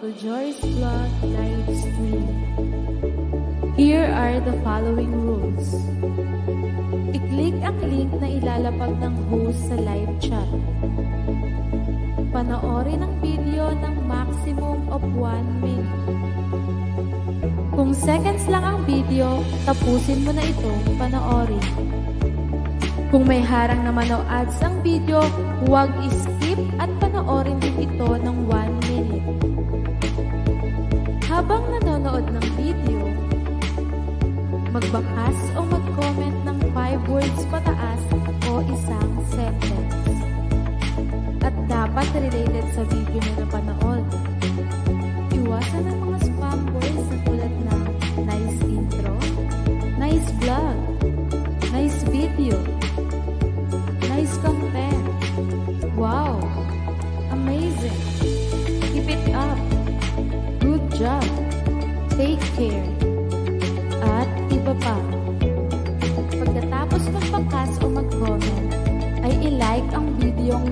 To Joy's Vlog live stream. Here are the following rules. I-click ang link na ilalapag ng host sa live chat. Panoorin ang video ng maximum of 1 minute. Kung seconds lang ang video, tapusin mo na itong panoorin. Kung may harang naman o ads ang video, huwag skip at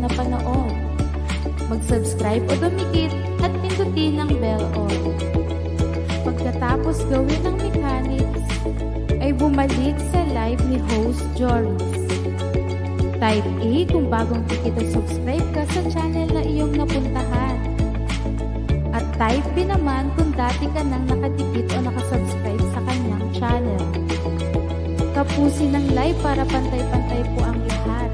napanood. Mag-subscribe o dumikit at pindutin ang bell on. Pagkatapos gawin ang mechanics, ay bumalik sa live ni host Joris. Type A kung bagong tikit o subscribe ka sa channel na iyong napuntahan. At type B naman kung dati ka nang nakadikit o nakasubscribe sa kanyang channel. Tapusin ang live para pantay-pantay po ang lahat.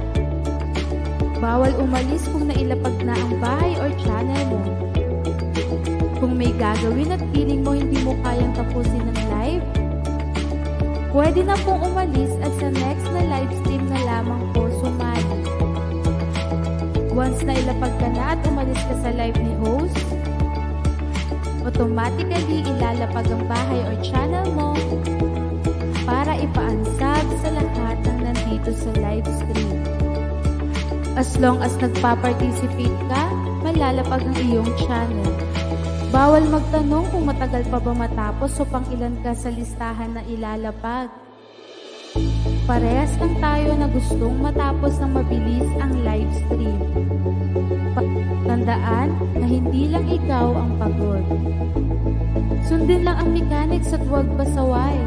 Bawal umalis kung nailapag na ang bahay or channel mo. Kung may gagawin at feeling mo hindi mo kayang tapusin ng live, pwede na pong umalis at sa next na live stream na lamang po sumali. Once na ilapag ka na at umalis ka sa live ni host, automatically ilalapag ang bahay or channel mo para ipaansab sa lahat ng nandito sa live stream. As long as nagpa-participate ka, malalapag ang iyong channel. Bawal magtanong kung matagal pa ba matapos o pang ilan ka sa listahan na ilalapag. Parehas lang tayo na gustong matapos ng mabilis ang live stream. Tandaan na hindi lang ikaw ang pagod. Sundin lang ang mechanics at huwag pasaway.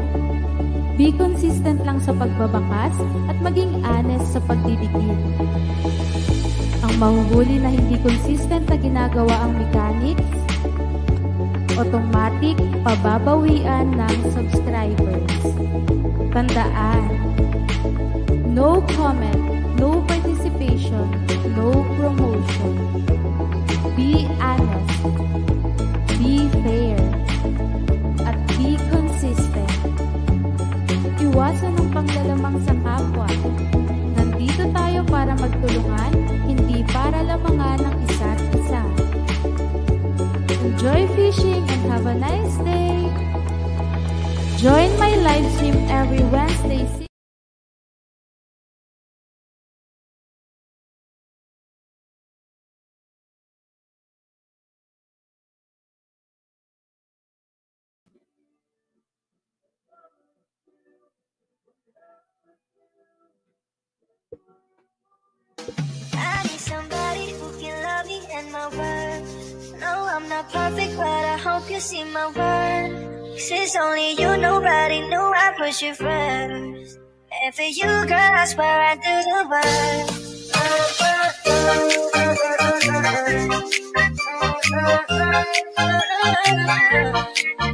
Be consistent lang sa pagbabakas at maging honest sa pagdidikit. Ang mahuhuli na hindi consistent na ginagawa ang mechanics, automatic pababawian ng subscribers. Tandaan, no comment, no para magtulungan, hindi para lamangan ng isa't isa. Enjoy fishing and have a nice day! Join my live stream every Wednesday. Me and my word. No, I'm not perfect, but I hope you see my worth. Cause it's only you, nobody knew I put you first. And for you, girl, I swear I do the work. Can I call you babe? Can you be my friend? Can you be my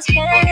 was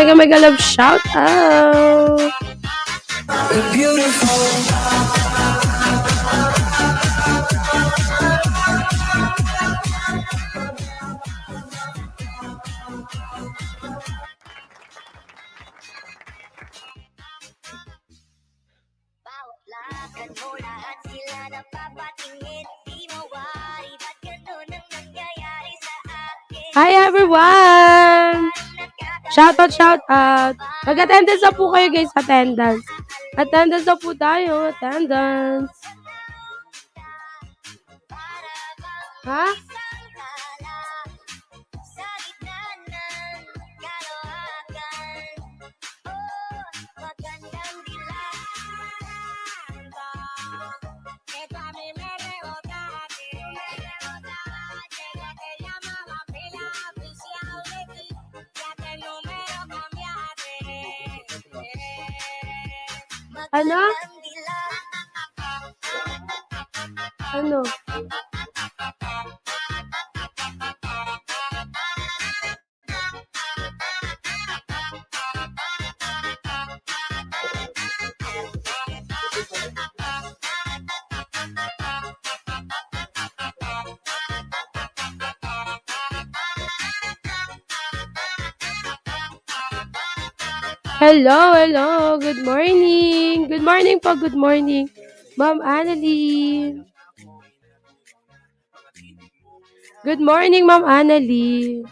mega, mega love shout out. Hi everyone! Shoutout, shoutout. Mag-attendance na po kayo guys, attendance. Attendance na po tayo, attendance. Ha? Huh? Hello, hello, good morning. morning. Good morning po. Good morning. Ma'am Annalyn. Good morning, Ma'am Annalyn.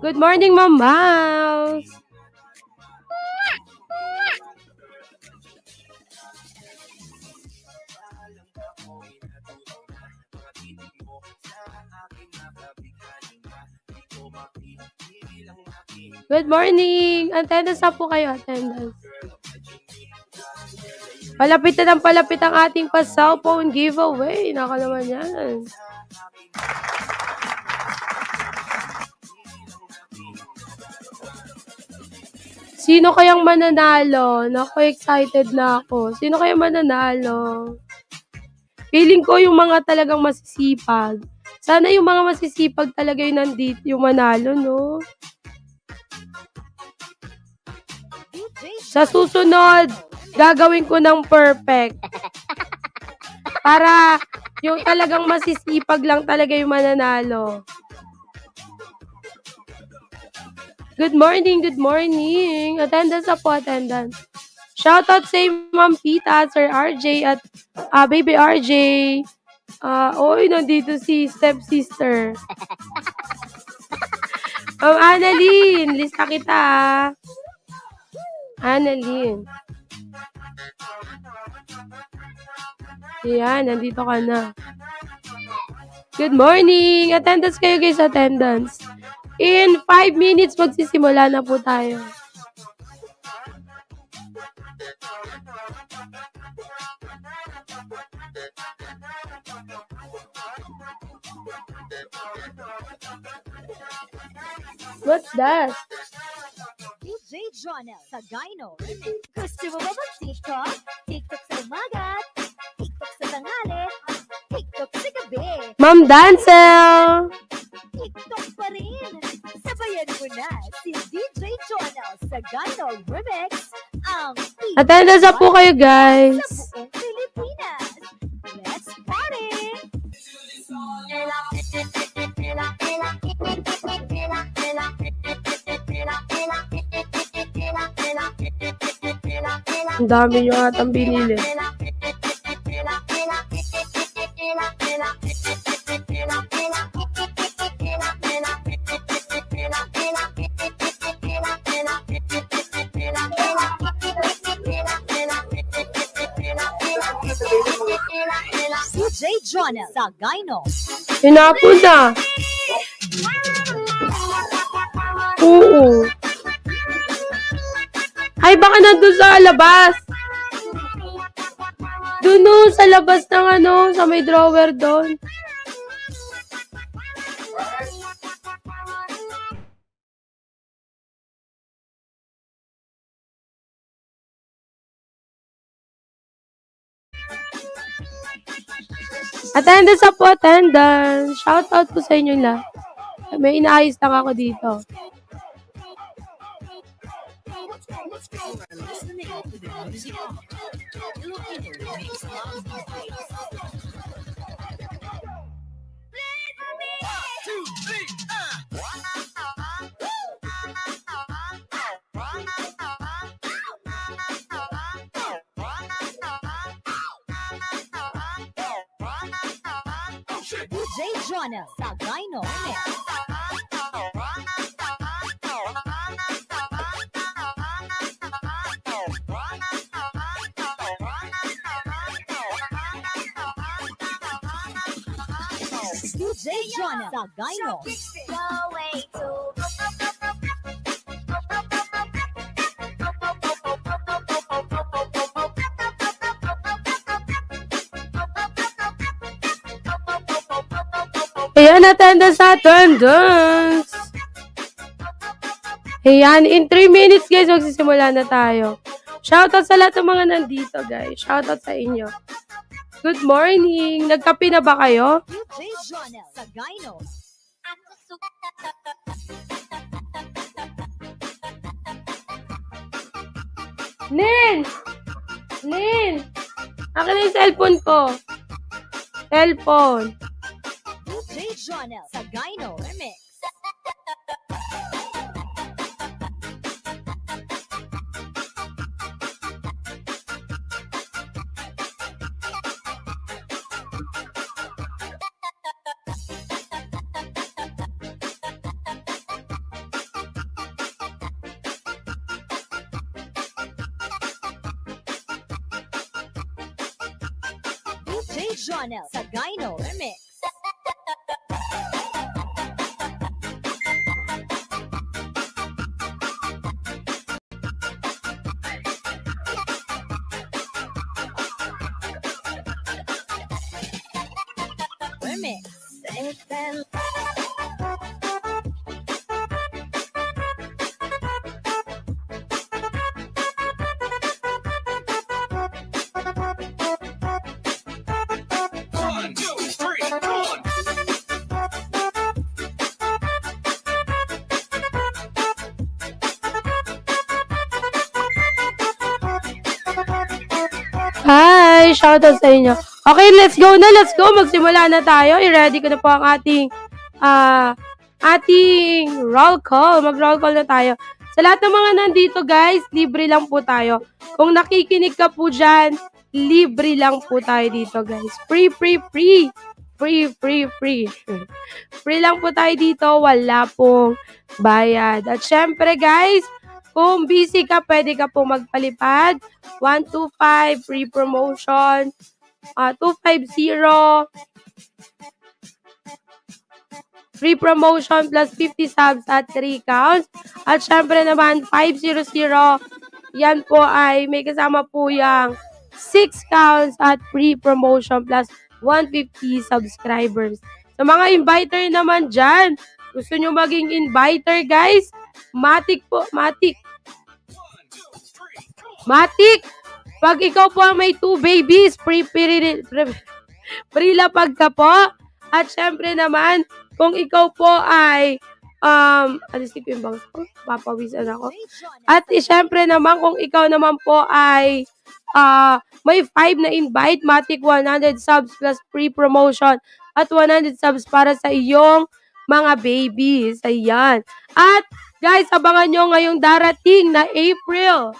Good morning, Ma'am Mouse. Good morning! Attendance na po kayo, attendance. Palapit na ng palapit ang ating pa-cellphone giveaway. Naka naman yan. Sino kayang mananalo? Naku, excited na ako. Sino kayang mananalo? Feeling ko yung mga talagang masisipag. Sana yung mga masisipag talaga yung nandito, yung manalo, no? Sa susunod, gagawin ko ng perfect. Para yung talagang masisipag lang talaga yung mananalo. Good morning, good morning. Attendance po, attendance. Shoutout sa Ma'am Pita, Sir RJ, at ah, Baby RJ. Ah, oy, nandito si stepsister. Ma'am Annalyn, lista kita. ah. Annalyn. Yan, nandito ka na. Good morning! Attendance kayo guys, attendance. In 5 minutes, magsisimula na po tayo. What's that? DJ Jonel sa Gyno. Gusto mo ba mag-TikTok? TikTok sa umaga, TikTok sa tanghali, TikTok sa gabi, Ma'am Dancel! TikTok pa rin. Sabayan mo na si DJ Jonel sa Gyno Remix, ang Attendance na po kayo guys. sa buong Pilipinas. Let's party! Ang dami nyo atang binili. Jonel sa Gyno. Hinapon na. Oo. Ay, baka nandun sa labas. Doon sa labas ng ano, sa may drawer doon. Attendance na po, attendance. Shout out po sa inyo lahat. May inaayos lang ako dito. DJ Jonel sa Gyno Remix. DJ Jonel sa Gyno. Ayan, attendance, attendance. Ayan, in 3 minutes guys, magsisimula na tayo. Shoutout sa lahat ng mga nandito guys. Shoutout sa inyo. Good morning. Nagkape na ba kayo? Nin! Nin! Akin na yung cellphone ko. Cellphone. Jonel sa Gyno Remix. Jonel sa Gyno Remix. Shoutout sa inyo. Okay, let's go na, let's go. Magsimula na tayo. I-ready ko na po ang ating ah ating roll call. Mag-roll call na tayo. Sa lahat ng mga nandito, guys, libre lang po tayo. Kung nakikinig ka po dyan, libre lang po tayo dito, guys. Free, free, free. Free, free, free. free lang po tayo dito. Wala pong bayad. At syempre, guys, kung busy ka, pwede ka po magpalipad. 125 free promotion. Ah, 250 free promotion plus 50 subs at 3 counts. At syempre naman, 500, yan po ay may kasama po yung 6 counts at free promotion plus 150 subscribers. Sa mga inviter naman dyan, gusto nyo maging inviter guys, matik po, matik. Matik! Pag ikaw po may two babies, free, free, free, free lapag ka po. At syempre naman, kung ikaw po ay, um, alisik ko yung bangs ko, papawisan ako. At syempre naman, kung ikaw naman po ay, ah, may 5 na invite, Matic 100 subs plus free promotion at 100 subs para sa iyong mga babies. Ayan. At, guys, abangan nyo ngayong darating na April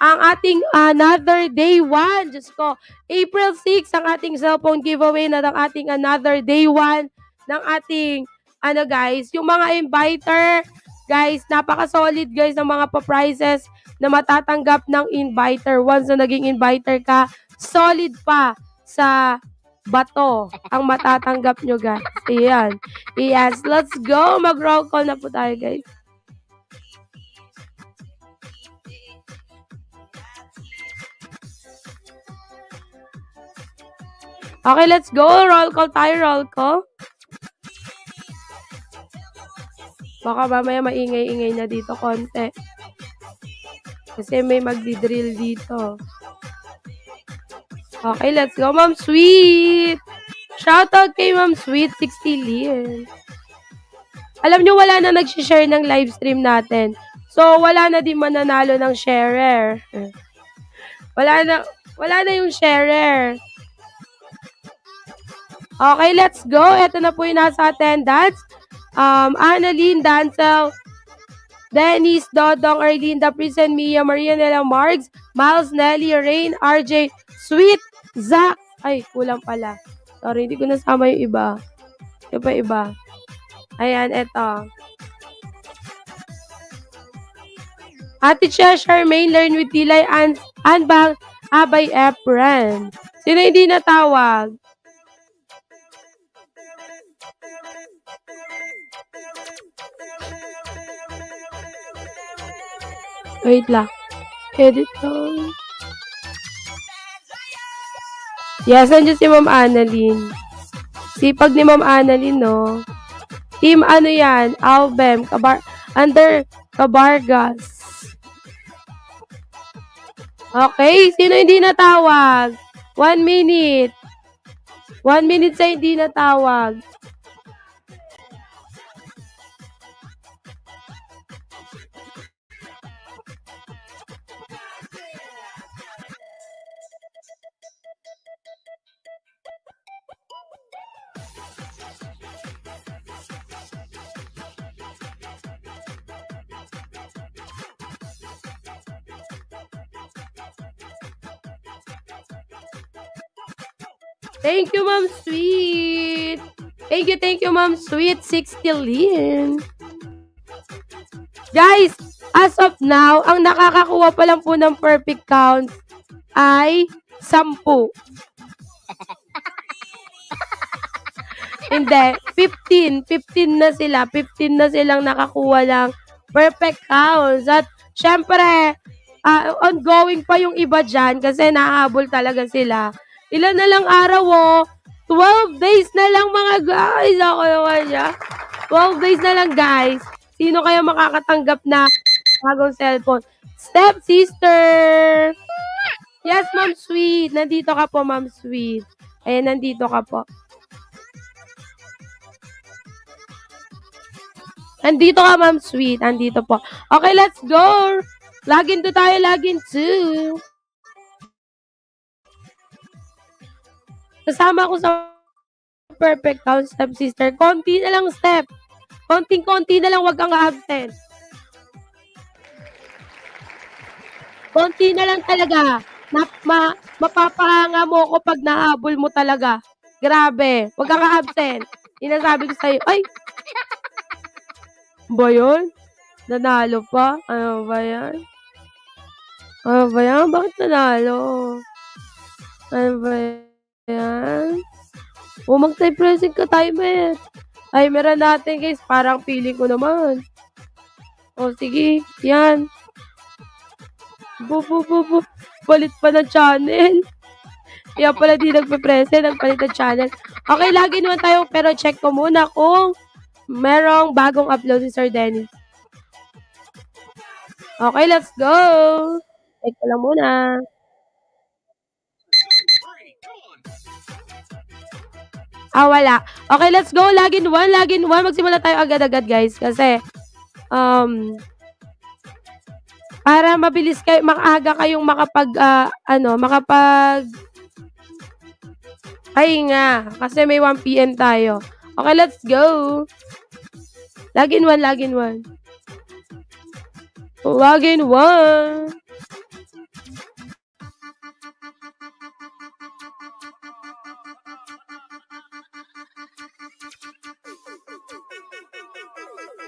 ang ating another day one. Diyos ko, April 6 ang ating cellphone giveaway na ng ating another day one ng ating, ano guys, yung mga inviter, guys, napaka-solid guys ng mga pa-prizes na matatanggap ng inviter. Once na naging inviter ka, solid pa sa bato ang matatanggap nyo guys. Ayan. Yes, let's go. Mag-roll call na po tayo guys. Okay, let's go. Roll call tayo, roll call. Baka mamaya maingay-ingay na dito konti. Kasi may magdi-drill dito. Okay, let's go, Ma'am Sweet! Shoutout kay Ma'am Sweet, 60 Lien. Alam nyo, wala na nag-share ng live stream natin. So, wala na din mananalo ng sharer. Wala na, wala na yung sharer. Okay, let's go. Ito na po yung nasa attendance. Um, Annalyn, Dancel, Dennis, Dodong, Erlinda, Prison, Mia, Marianela, Margs, Miles, Nelly, Rain, RJ, Sweet, Zach. Ay, kulang pala. Sorry, hindi ko nasama yung iba. Yung pa iba. Ayan, eto. Ate Chia, Charmaine, Learn with Tilay, An Anbang, Abay, Efren. Sino hindi natawag? Wait lang. Edit lang. Yes, nandiyan si Ma'am Annalyn. Sipag ni Ma'am Annalyn, no? Team ano yan? Albem. Kabar under Kabargas. Okay, sino hindi natawag? One minute. One minute sa hindi natawag. Thank you, Ma'am Sweet. Thank you, thank you, Ma'am Sweet. 60 Lin. Guys, as of now, ang nakakakuha pa lang po ng perfect count ay 10. Hindi, 15. 15 na sila. 15 na silang nakakuha ng perfect counts. At syempre, ah, ongoing pa yung iba dyan kasi nahabol talaga sila. Ilan na lang araw, oh. 12 days na lang mga guys. Ako naman siya. 12 days na lang guys. Sino kaya makakatanggap na bagong cellphone? Step sister! Yes, Ma'am Sweet. Nandito ka po, Ma'am Sweet. Ayan, nandito ka po. Nandito ka, Ma'am Sweet. Nandito po. Okay, let's go! Login to tayo, login to. Kasama ko sa perfect count step sister. Konti na lang step. Konting-konti na lang, wag kang absent. Konti na lang talaga. Na, ma, mapapahanga mo ako pag nahabol mo talaga. Grabe. Wag kang absent. Inasabi ko sa'yo, ay, ba yun? Nanalo pa? Ano ba yan? Ano ba yan? Bakit nanalo? Ano ba yan? O, mag-type pressing ka, timer. Timer natin, guys. Parang feeling ko naman. O, sige. Yan. Bu, bu, bu, bu. Palit pa ng channel. Kaya pala di nagpe-present, nagpalit ng channel. Okay, lagi naman tayo, pero check ko muna kung merong bagong upload si Sir Dennis. Okay, let's go! Check ko lang muna. Ah, wala. Okay, let's go. Login 1, login 1. Magsimula tayo agad-agad, guys. Kasi, um, para mabilis kayo, makaaga kayong makapag, ah, ano, makapag, ay nga, kasi may 1 p.m. tayo. Okay, let's go. Login 1, login 1. Login 1.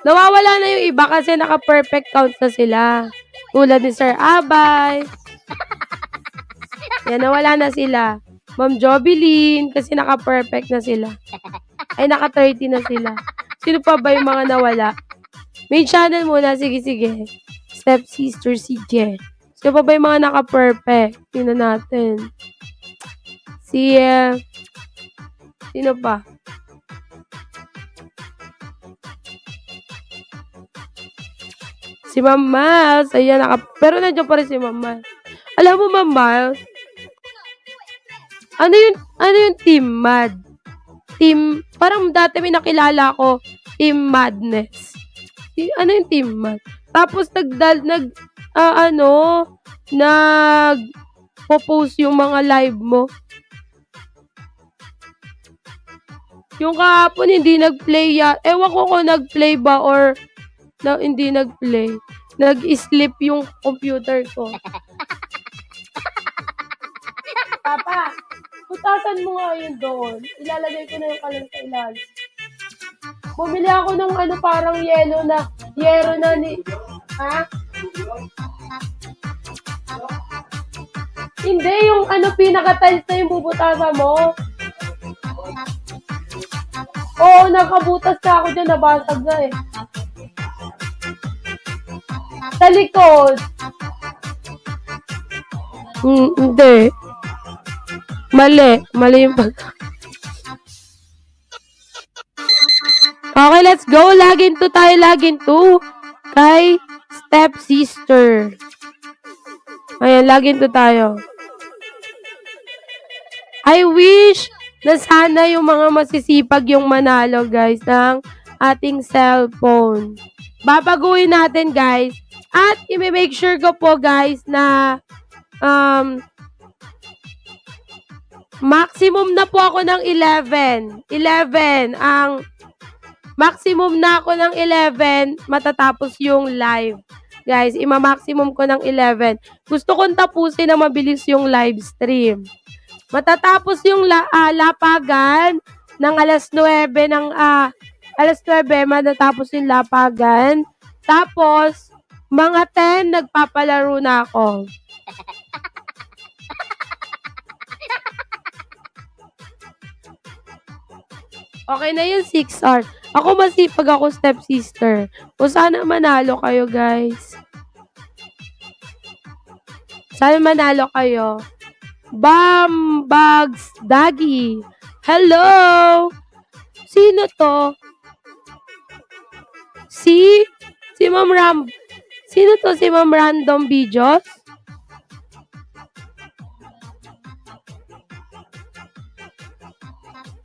Nawawala na yung iba kasi naka-perfect count na sila. Tulad ni Sir Abay. Yan, nawala na sila. Ma'am Jobilin, kasi naka-perfect na sila. Ay, naka-30 na sila. Sino pa ba yung mga nawala? Main channel muna. Sige, sige. Step Sister CJ. Sino pa ba yung mga naka-perfect? Tingnan natin. Si, uh, sino pa? Si Ma'am Miles. Ayan, naka, pero nandiyan pa rin si Ma'am Miles. Alam mo, Ma'am Miles, ano yung, ano yung Team Mad? Team, parang dati may nakilala ko, Team Madness. Ano yung Team Mad? Tapos nagdal, nag, ah, ano, nag, post yung mga live mo. Yung kahapon, hindi nag-play ya. Ewan ko kung nag-play ba or na, hindi nag-play. Nag-sleep yung computer ko. Papa, putasan mo nga yun doon. Ilalagay ko na yung kalan sa ilalim. Bumili ako ng ano parang yellow na, yero na ni, ha? Hindi, yung ano pinaka-tiles na yung bubutasan mo. Oo, nakabutas ka ako dyan, nabasag na eh. Sa likod. Hmm, hindi. Mali. Mali yung pag... Okay, let's go. Login to tayo. Login to. Kay Step Sister. Ayan, login to tayo. I wish na sana yung mga masisipag yung manalo, guys, ng ating cellphone. Babaguhin natin, guys. At i-make sure ko po, guys, na um, maximum na po ako ng 11. 11 ang maximum na ako ng 11 matatapos yung live. Guys, ima-maximum ko ng 11. Gusto kong tapusin na mabilis yung live stream. Matatapos yung la, ah, lapagan ng alas 9 ng ah, alas 9 matatapos yung lapagan. Tapos mga 10 nagpapalaro na ako. Okay na yun, 6 hours. Ako masipag ako stepsister. O sana manalo kayo, guys. Sana manalo kayo. Bam Bags Dagi. Hello? Sino to? Si? Si Ma'am Ram... Sino to si Ma'am Random Videos?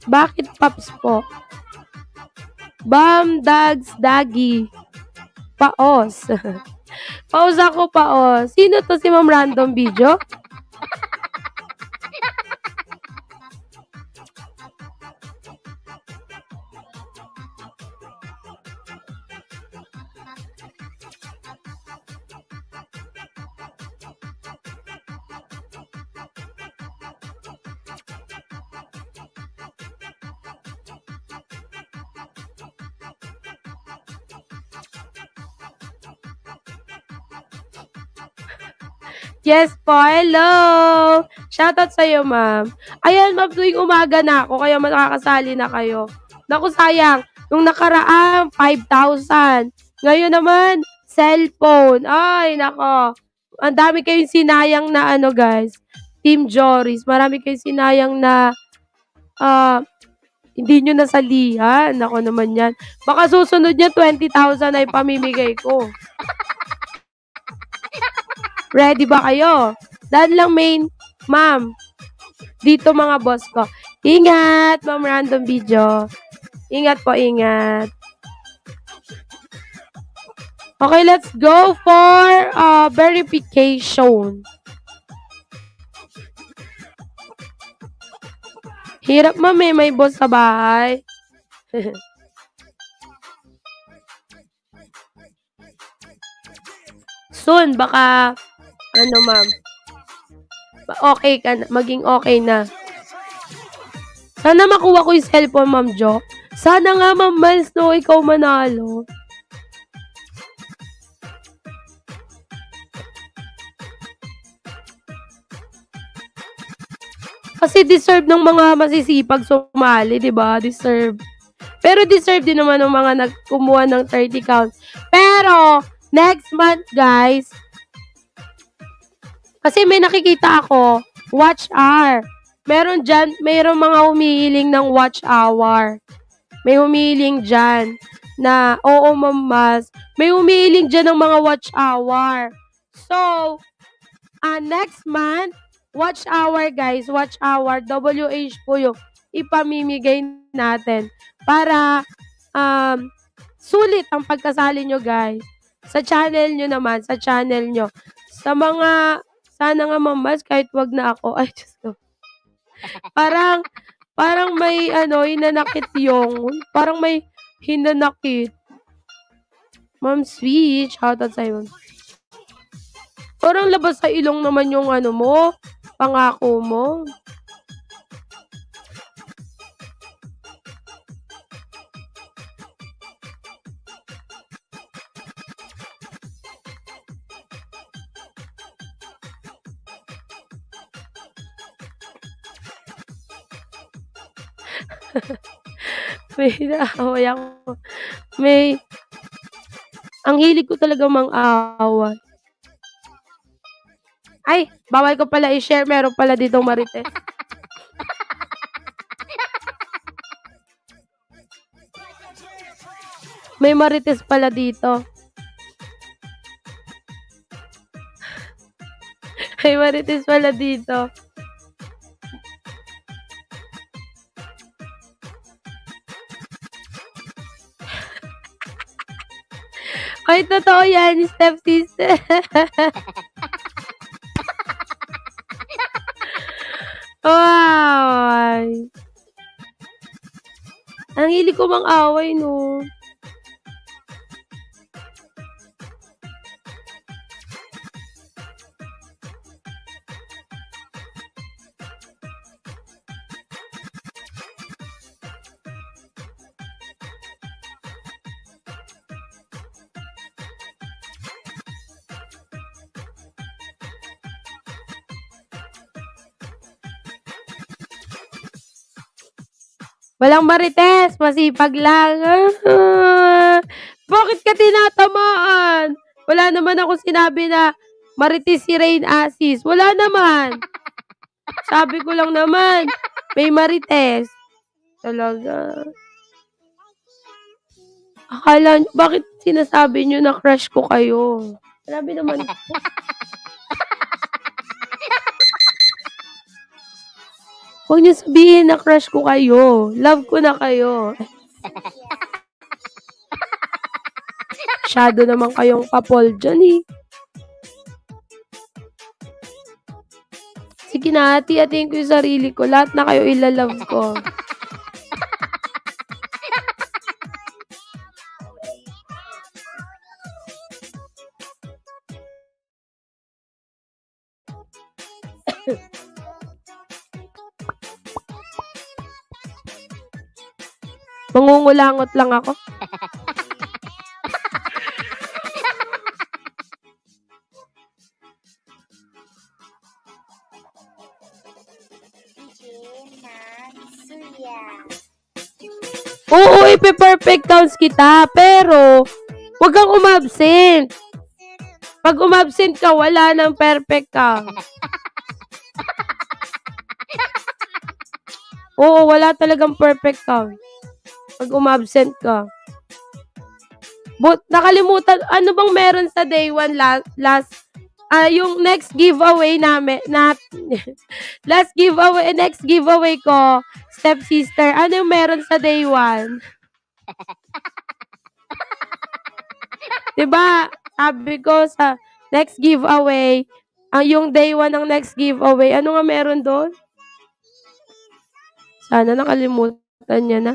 Bakit Paps po? Bam, Dags, Dagi. Paos. paos ako, paos. Sino to si Ma'am Random Video? Yes po, hello! Shoutout sa'yo, ma'am. Ayan, ma'am, tuwing umaga na ako, kaya makakasali na kayo. Naku, sayang. Nung nakaraan, 5,000. Ngayon naman, cellphone. Ay, nako. Ang dami kayong sinayang na ano, guys. Team Joris. Marami kayong sinayang na ah, hindi nyo nasalihan. Nako naman yan. Baka susunod niya, 20,000 ay pamimigay ko. Ready ba kayo? Dahil lang main, ma'am. Dito mga boss ko. Ingat, ma'am random video. Ingat po, ingat. Okay, let's go for uh, verification. Hirap ma'am eh, may boss sa bahay. Soon, baka, ano ma'am, okay ka na, maging okay na. Sana makuha ko yung cellphone, ma'am Jo. Sana nga, ma'am Miles, no, ikaw manalo. Kasi deserve ng mga masisipag sumali, di ba? Deserve. Pero deserve din naman ng mga nagkumuha ng 30 counts. Pero, next month, guys, kasi may nakikita ako, watch hour. Meron dyan, mayroong mga humihiling ng watch hour. May humihiling dyan na, oo, mamas. May humihiling dyan ng mga watch hour. So, ah next month, watch hour, guys. Watch hour. WH po yung ipamimigay natin. Para, um, sulit ang pagkasali nyo, guys. Sa channel nyo naman, sa channel nyo. Sa mga, sana nga mamas, kahit wag na ako. Ay, Diyos ko. Parang, parang may, ano, hinanakit yung, parang may hinanakit. Ma'am Sweet, shoutout sa'yo. Parang labas sa ilong naman yung ano mo, pangako mo. May naaway ako. May, ang hilig ko talaga mang away. Ay, bawal ko pala i-share. Meron pala ditong marites. May marites pala dito. May marites pala dito. Ay, totoo yan, step sister. wow. Ang hili ko mang away, no. Walang marites, masipag lang. Ah, bakit ka tinatamaan? Wala naman ako sinabi na marites si Rain Asis. Wala naman. Sabi ko lang naman, may marites. talaga. Akala bakit sinasabi nyo na crush ko kayo? Grabe naman. Huwag niyo sabihin na crush ko kayo. Love ko na kayo. Masyado naman kayong kapol dyan eh. Sige na, hati-hatiin ko yung sarili ko. Lahat na kayo ilalove ko. Mangungulangot lang ako. Oo, ipe-perfect counts kita. Pero, huwag kang umabsent. Pag umabsent ka, wala nang perfect ka. Oo, wala talagang perfect count. Pag umabsent ka. But, nakalimutan, ano bang meron sa day one last, last, ah, yung next giveaway namin, not, last giveaway, next giveaway ko, stepsister, ano yung meron sa day one? diba, sabi ko sa next giveaway, ang yung day one ng next giveaway, ano nga meron doon? Sana nakalimutan niya na.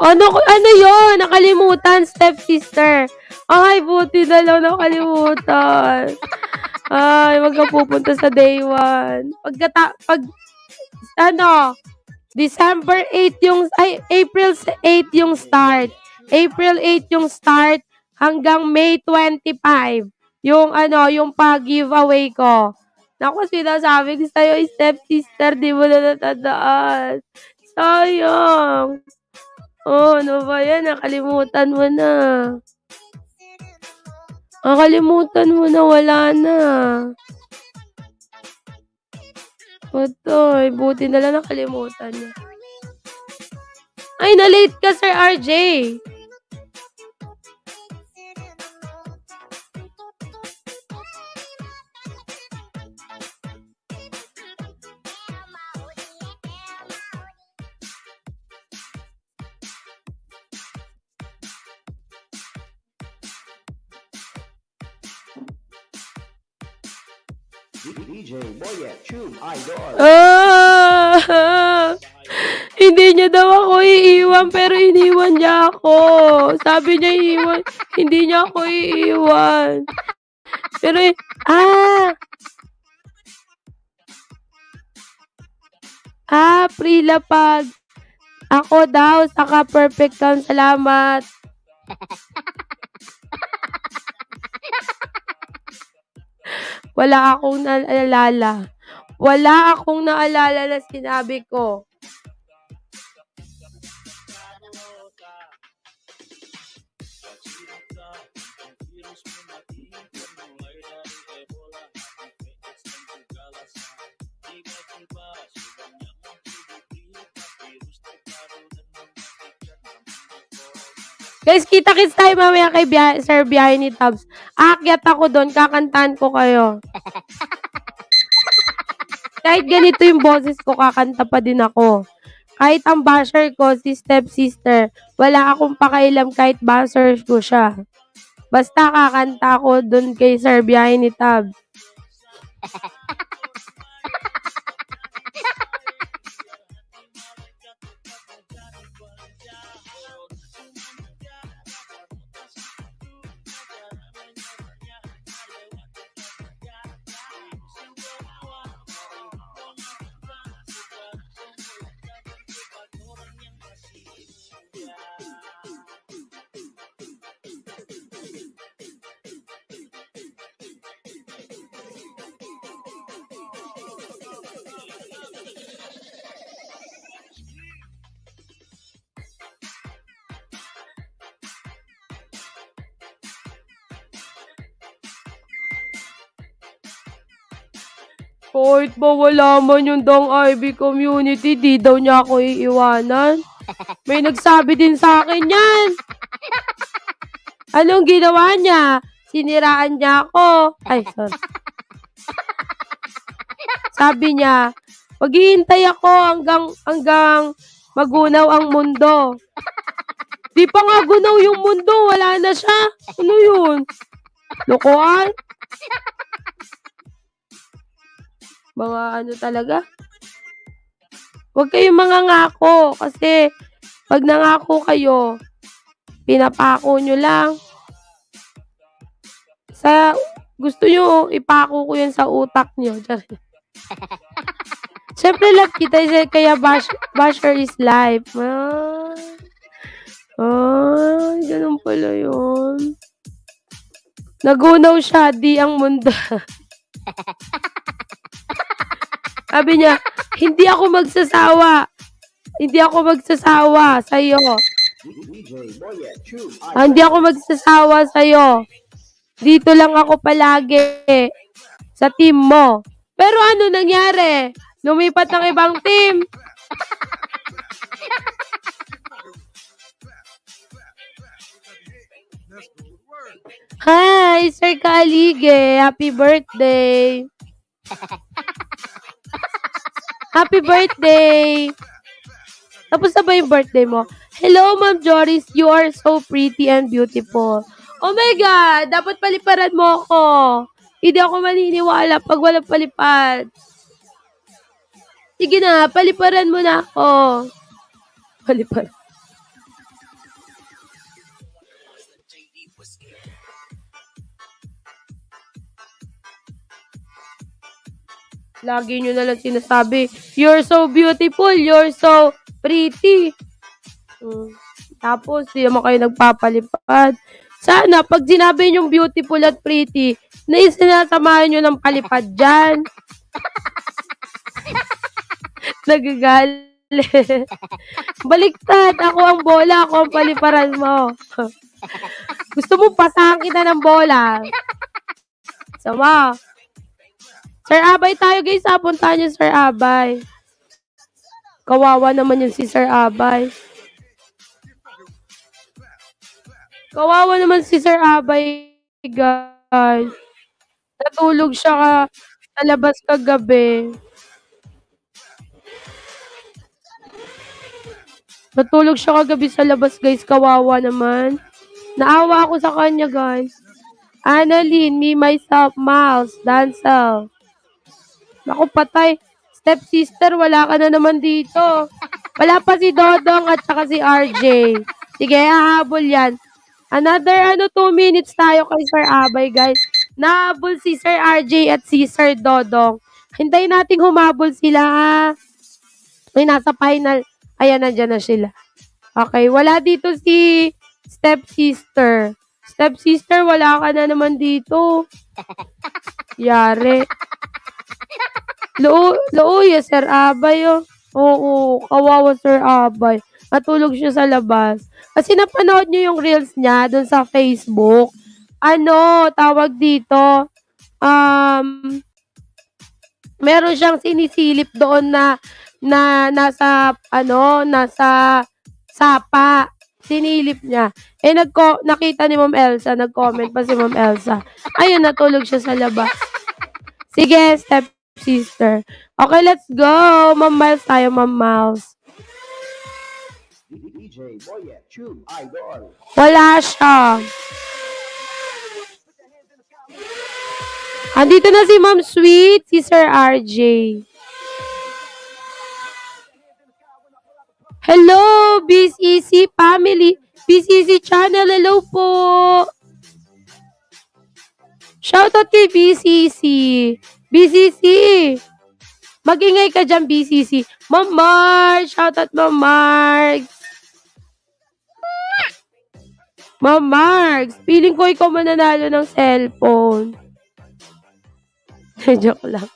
Ano, ano yun? Nakalimutan, stepsister. Ay, buti na lang nakalimutan. Ay, wag ka pupunta sa day one. Pagkata, pag, ano, December 8 yung, ay, April 8 yung start. April 8 yung start hanggang May 25. Yung, ano, yung pag-giveaway ko. Naku, sinasabi ko sa'yo, stepsister, di mo na natandaan. Sayang. Oh, ano ba yan? Nakalimutan mo na. Nakalimutan mo na, wala na. Otoy, buti na lang nakalimutan niya. Ay, na-late ka, Sir RJ. Ako. Sabi niya iiwan, hindi niya ako iiwan. Pero, ah! Ah, Prila pag ako daw, saka perfect count. Salamat. Wala akong naalala. Wala akong naalala na sinabi ko. Guys, kita-kits tayo mamaya kay Bia- Sir Biyahe ni Tabs. Aakyat ako doon, kakantahan ko kayo. Kahit ganito yung boses ko, kakanta pa din ako. Kahit ang basher ko, si stepsister, wala akong pakailam kahit basher ko siya. Basta kakanta ako doon kay Sir Biyahe ni Tabs. Kahit ba wala man yung Dong Ivy community, di daw niya ako iiwanan. May nagsabi din sa akin yan. Anong ginawa niya? Siniraan niya ako. Ay, sorry. Sabi niya, maghihintay ako hanggang, hanggang magunaw ang mundo. Di pa nga gunaw yung mundo, wala na siya. Ano yun? Lokohan? Mga ano talaga? Huwag kayong mga ngako kasi pag nangako kayo, pinapako nyo lang. Sa gusto nyo, ipako ko yan sa utak nyo. Siyempre, love kita kaya bash, basher is life. Ah. Ay, ganun pala yun. Nagunaw siya, di ang mundo. Sabi niya, hindi ako magsasawa. Hindi ako magsasawa Boyet Tube Ah, hindi ako magsasawa sa'yo. Dito lang ako palagi sa team mo. Pero ano nangyari? Lumipat ng ibang team. Hi, Sir Kalige. Happy birthday. Happy birthday. Tapos na ba yung birthday mo? Hello, Ma'am Joris. You are so pretty and beautiful. Oh my God! Dapat paliparan mo ako. Hindi ako maniniwala pag walang palipad. Sige na, paliparan mo na ako. Paliparan. Lagi nyo na lang sinasabi, you're so beautiful, you're so pretty. Mm. Tapos, di naman kayo nagpapalipad. Sana, pag sinabi nyo beautiful at pretty, na isinasamahan nyo ng palipad dyan. Nagagalit. Baliktad, ako ang bola, ako ang paliparan mo. Gusto mo pasahan kita ng bola. Sama. Sir Abay tayo guys, ha? Niyo Sir Abay. Kawawa naman yun si Sir Abay. Kawawa naman si Sir Abay, guys. Natulog siya ka sa labas kagabi. Natulog siya kagabi sa labas, guys. Kawawa naman. Naawa ako sa kanya, guys. Annalyn, me, myself, Miles, Dancel. Naku, patay. Step sister, wala ka na naman dito. Wala pa si Dodong at saka si RJ. Sige, hahabol yan. Another, ano, two minutes tayo kay Sir Abay, guys. Nahabol si Sir RJ at si Sir Dodong. Hintayin nating humabol sila, ha? May nasa final. Ayan, nandyan na sila. Okay, wala dito si Step Sister. Step Sister, wala ka na naman dito. Yari. Loo, loo, yes, Sir Abay, oh. Oo, kawawa Sir Abay. Natulog siya sa labas. Kasi napanood niyo yung reels niya dun sa Facebook. Ano, tawag dito, um, meron siyang sinisilip doon na, na nasa, ano, nasa sapa. Sinilip niya. Eh, nagko, nakita ni Ma'am Elsa, nag-comment pa si Ma'am Elsa. Ayun, natulog siya sa labas. Sige, step sister. Okay, let's go. Ma'am Miles tayo, Ma'am Miles. Wala siya. Andito na si Ma'am Sweet, si Sir RJ. Hello, BCC family. BCC channel, hello po. Shoutout kay BCC. BCC. Magingay ka dyan, BCC. Ma'am Mark. Shoutout, Ma'am Mark. Ma'am Marks, feeling ko ikaw mananalo ng cellphone. Joke lang.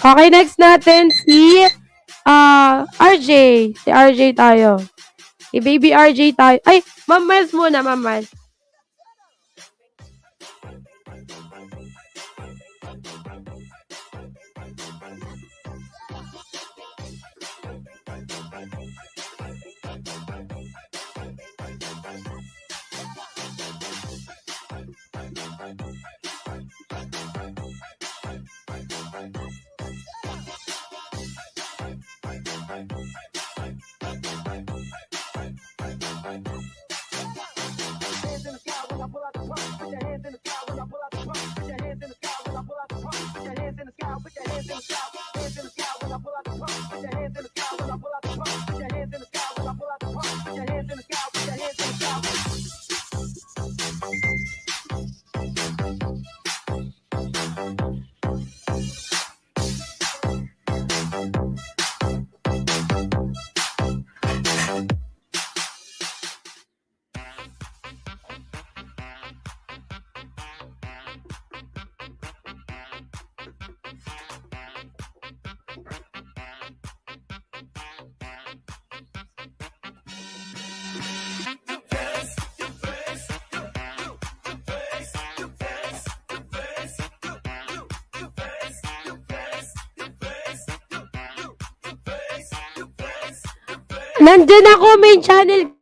Okay, next natin si ah, uh, RJ. Si RJ tayo. I-baby RJ tayo. Ay, Ma'am Miles muna, Ma'am Miles. Nandyan ako, main channel.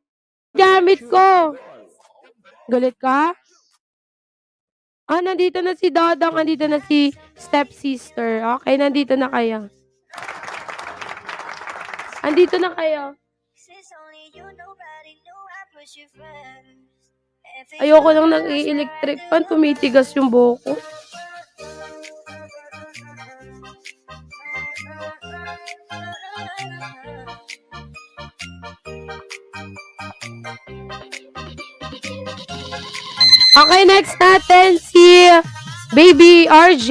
Gamit ko. Galit ka? Ah, nandito na si Dodong, nandito na si stepsister. Okay, nandito na kayo. Andito na kayo. Ayoko lang nag-electric pan, tumitigas yung buhok ko. Okay, next natin si Baby RJ.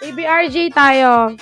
Baby RJ tayo.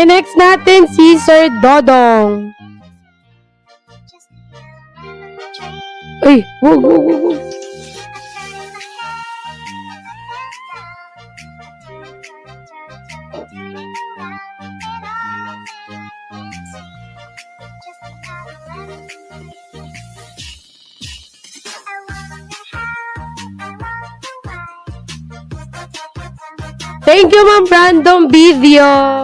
Ay, next natin si Sir Dodong. Ay, wow, wow, wow, wow. Thank you, Ma'am Brandon Video.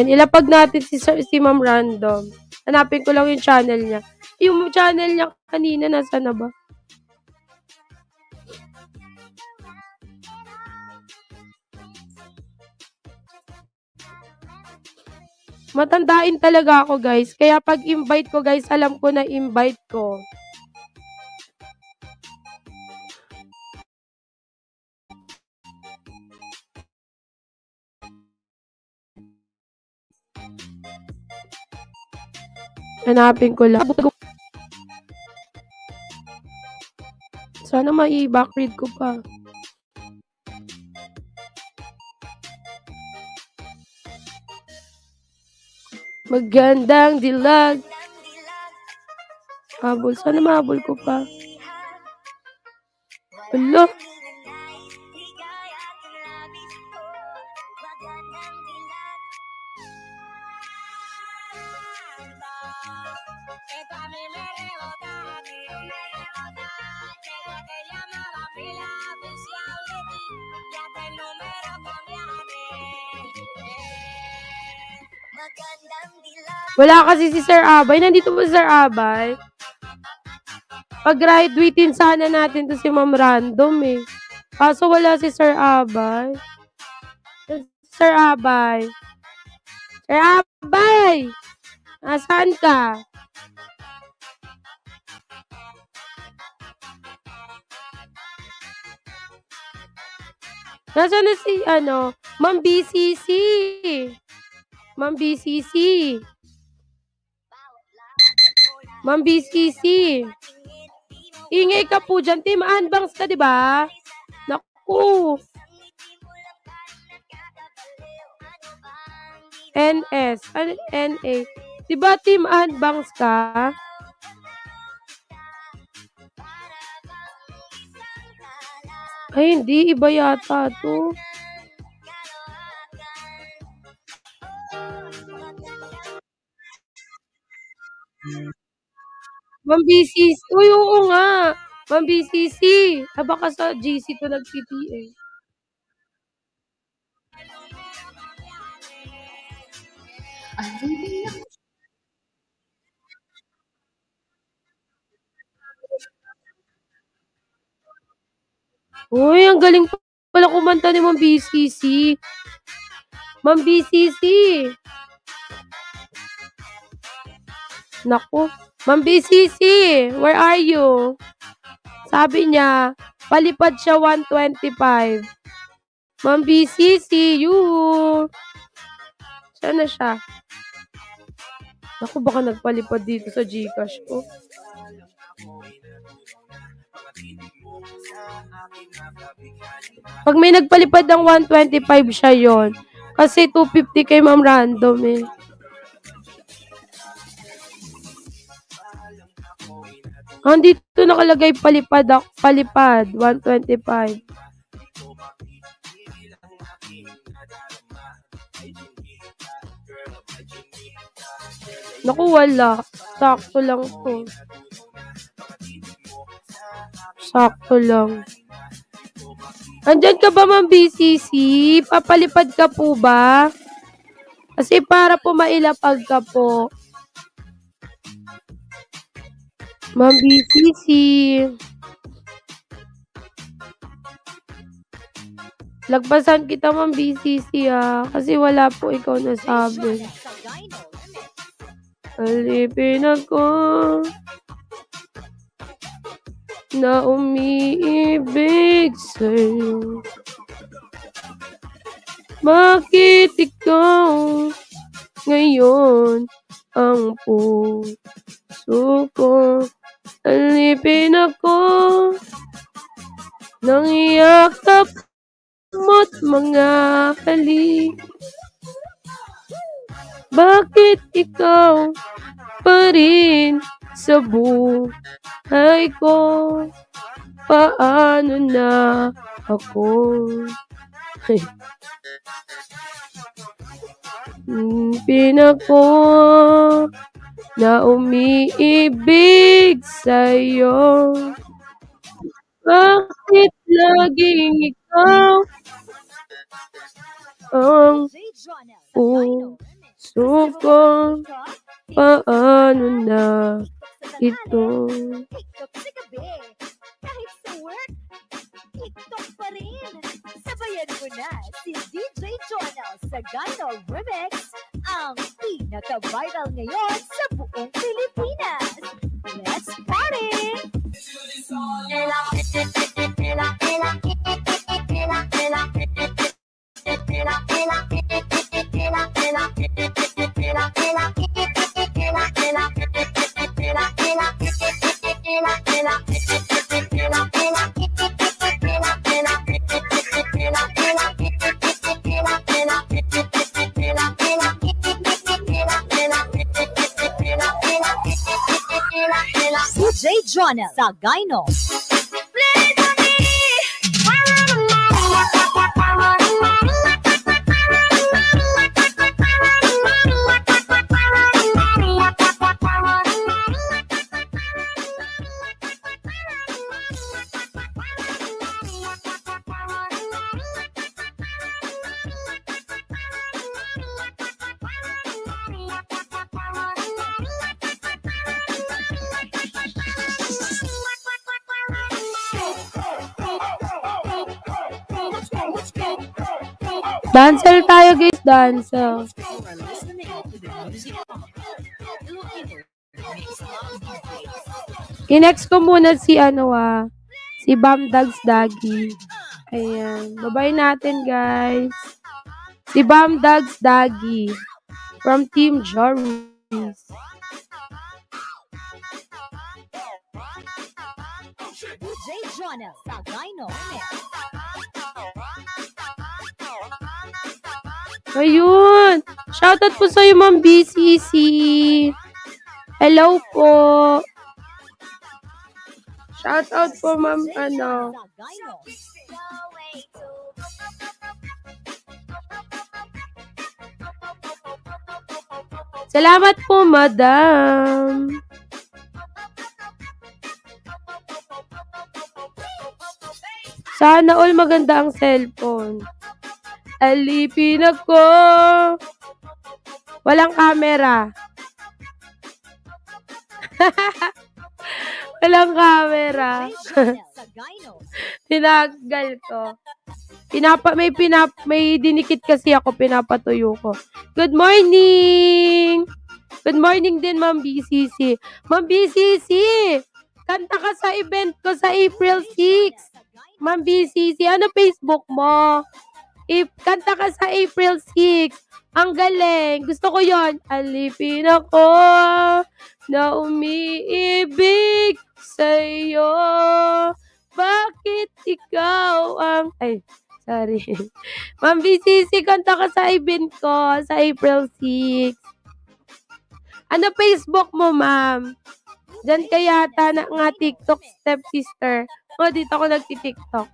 Then, ilapag natin si, Sir, si Ma'am Random. Hanapin ko lang yung channel niya. Yung channel niya kanina, nasa na ba? Matandain talaga ako, guys. Kaya pag invite ko, guys, alam ko na invite ko. Hanapin ko lang. Sana mai-backread ko pa. Magandang dilag. Habol. Sana mahabol ko pa. Alo. Wala kasi si Sir Abay. Nandito ba si Sir Abay? Pag-graduatein sana natin to si Ma'am Random eh. Kaso wala si Sir Abay. Sir Abay. Sir Abay! Nasaan ka? Nasaan na si, ano, Ma'am BCC? Ma'am BCC. Ma'am BCC. Ingay ka po dyan. Team Anbangs ka, di ba? Naku. NS. NA? Di ba Team Anbangs ka? Ay, hindi. Iba yata to. Ma'am BCC. Uy, oo nga. Ma'am BCC. Ah, baka sa GC to nag-PPA. Uy, ang galing pala kumanta ni Ma'am BCC. Ma'am BCC. Naku. Ma'am BCC, where are you? Sabi niya, palipad siya 125. Ma'am BCC, you. Saan na siya? Naku, baka nagpalipad dito sa Gcash ko. Pag may nagpalipad ng 125 siya yon Kasi 250 kay Ma'am Random eh. Ah, dito nakalagay palipad. Palipad. 125. Naku, wala. Sakto lang to. Sakto lang. Andyan ka ba, Ma'am BCC? Papalipad ka po ba? Kasi para po mailapag ka po. Ma'am BCC. Lagpasan kita, Ma'am BCC, ah. Kasi wala po ikaw nasabi. Alipin ako na umiibig sa'yo. Bakit ikaw ngayon ang puso ko? Alipin ako ng iyakap mo't mga halik. Bakit ikaw pa rin sa buhay ko? Paano na ako? Pinako na umiibig sa'yo. Bakit laging ikaw ang puso ko? Paano na ito? Kahit sa work, TikTok pa rin. Sabayan mo na si DJ Jonel sa Gano Remix, ang pinaka-viral ngayon sa buong Pilipinas. Let's party! DJ Jonel sa Gino. Dancel tayo guys, dancel. I-next ko muna si ano ah, si Bam Dags Dagi. Ayan, babay natin guys. Si Bam Dags Dagi from Team Joris. DJ Jonel sa Gino Ayun! Shoutout po sa'yo, Ma'am BCC. Hello po. Shoutout po, Ma'am, ano. Salamat po, Madam. Sana all maganda ang cellphone. Alipin ako. Walang camera. Walang camera. Tinagal ko. Pinapa, may pinap, may dinikit kasi ako, pinapatuyo ko. Good morning! Good morning din, Ma'am BCC. Ma'am BCC! Kanta ka sa event ko sa April 6. Ma'am BCC, ano Facebook mo? If, kanta ka sa April 6. Ang galing. Gusto ko yon. Alipin ako na umiibig sa'yo. Bakit ikaw ang... Ay, sorry. Ma'am BCC, kanta ka sa event ko sa April 6. Ano Facebook mo, ma'am? Diyan ka yata na nga TikTok stepsister. O, dito ako nagti-TikTok.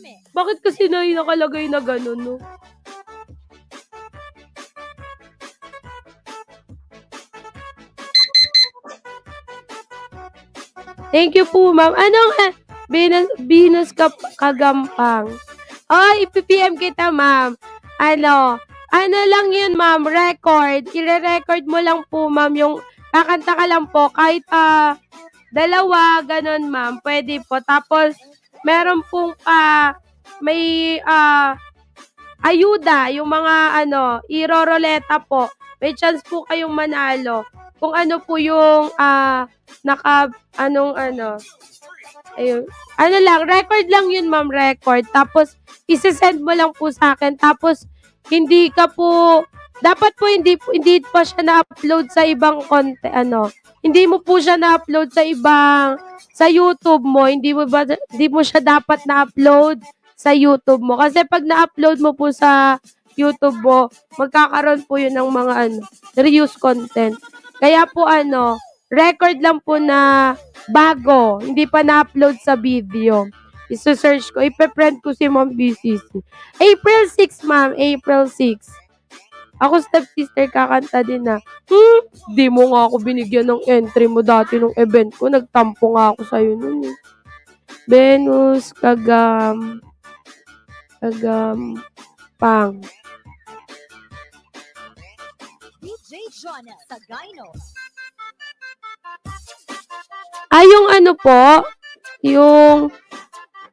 Remix. Bakit kasi na nakalagay na gano'n, no? Thank you po, ma'am. Anong eh, Venus, Venus ka, Kagampang? Oh, ipipm kita, ma'am. Ano, ano lang yun, ma'am, record. Ire-record mo lang po, ma'am, yung kakanta ka lang po. Kahit ah, dalawa, ganun, ma'am. Pwede po. Tapos, meron pong pa, may ah, ayuda, yung mga ano, iroroleta po. May chance po kayong manalo. Kung ano po yung ah, naka, anong ano, ayun. Ano lang, record lang yun, ma'am, record. Tapos, isesend mo lang po sa akin. Tapos, hindi ka po, dapat po hindi, hindi pa siya na-upload sa ibang content, ano, hindi mo po siya na-upload sa ibang, sa YouTube mo, hindi mo ba, hindi mo siya dapat na-upload sa YouTube mo. Kasi pag na-upload mo po sa YouTube mo, magkakaroon po yun ng mga, ano, reuse content. Kaya po, ano, record lang po na bago, hindi pa na-upload sa video. Iso-search ko, ipe-friend ko si Ma'am BCC. April 6, ma'am, April 6. Ako stepsister kakanta din na, hmm, di mo nga ako binigyan ng entry mo dati nung event ko. Nagtampo nga ako sa'yo nun eh. Venus, Kagam, Kagam, Pang. DJ Jonah Sagayno. Ay, yung ano po, yung,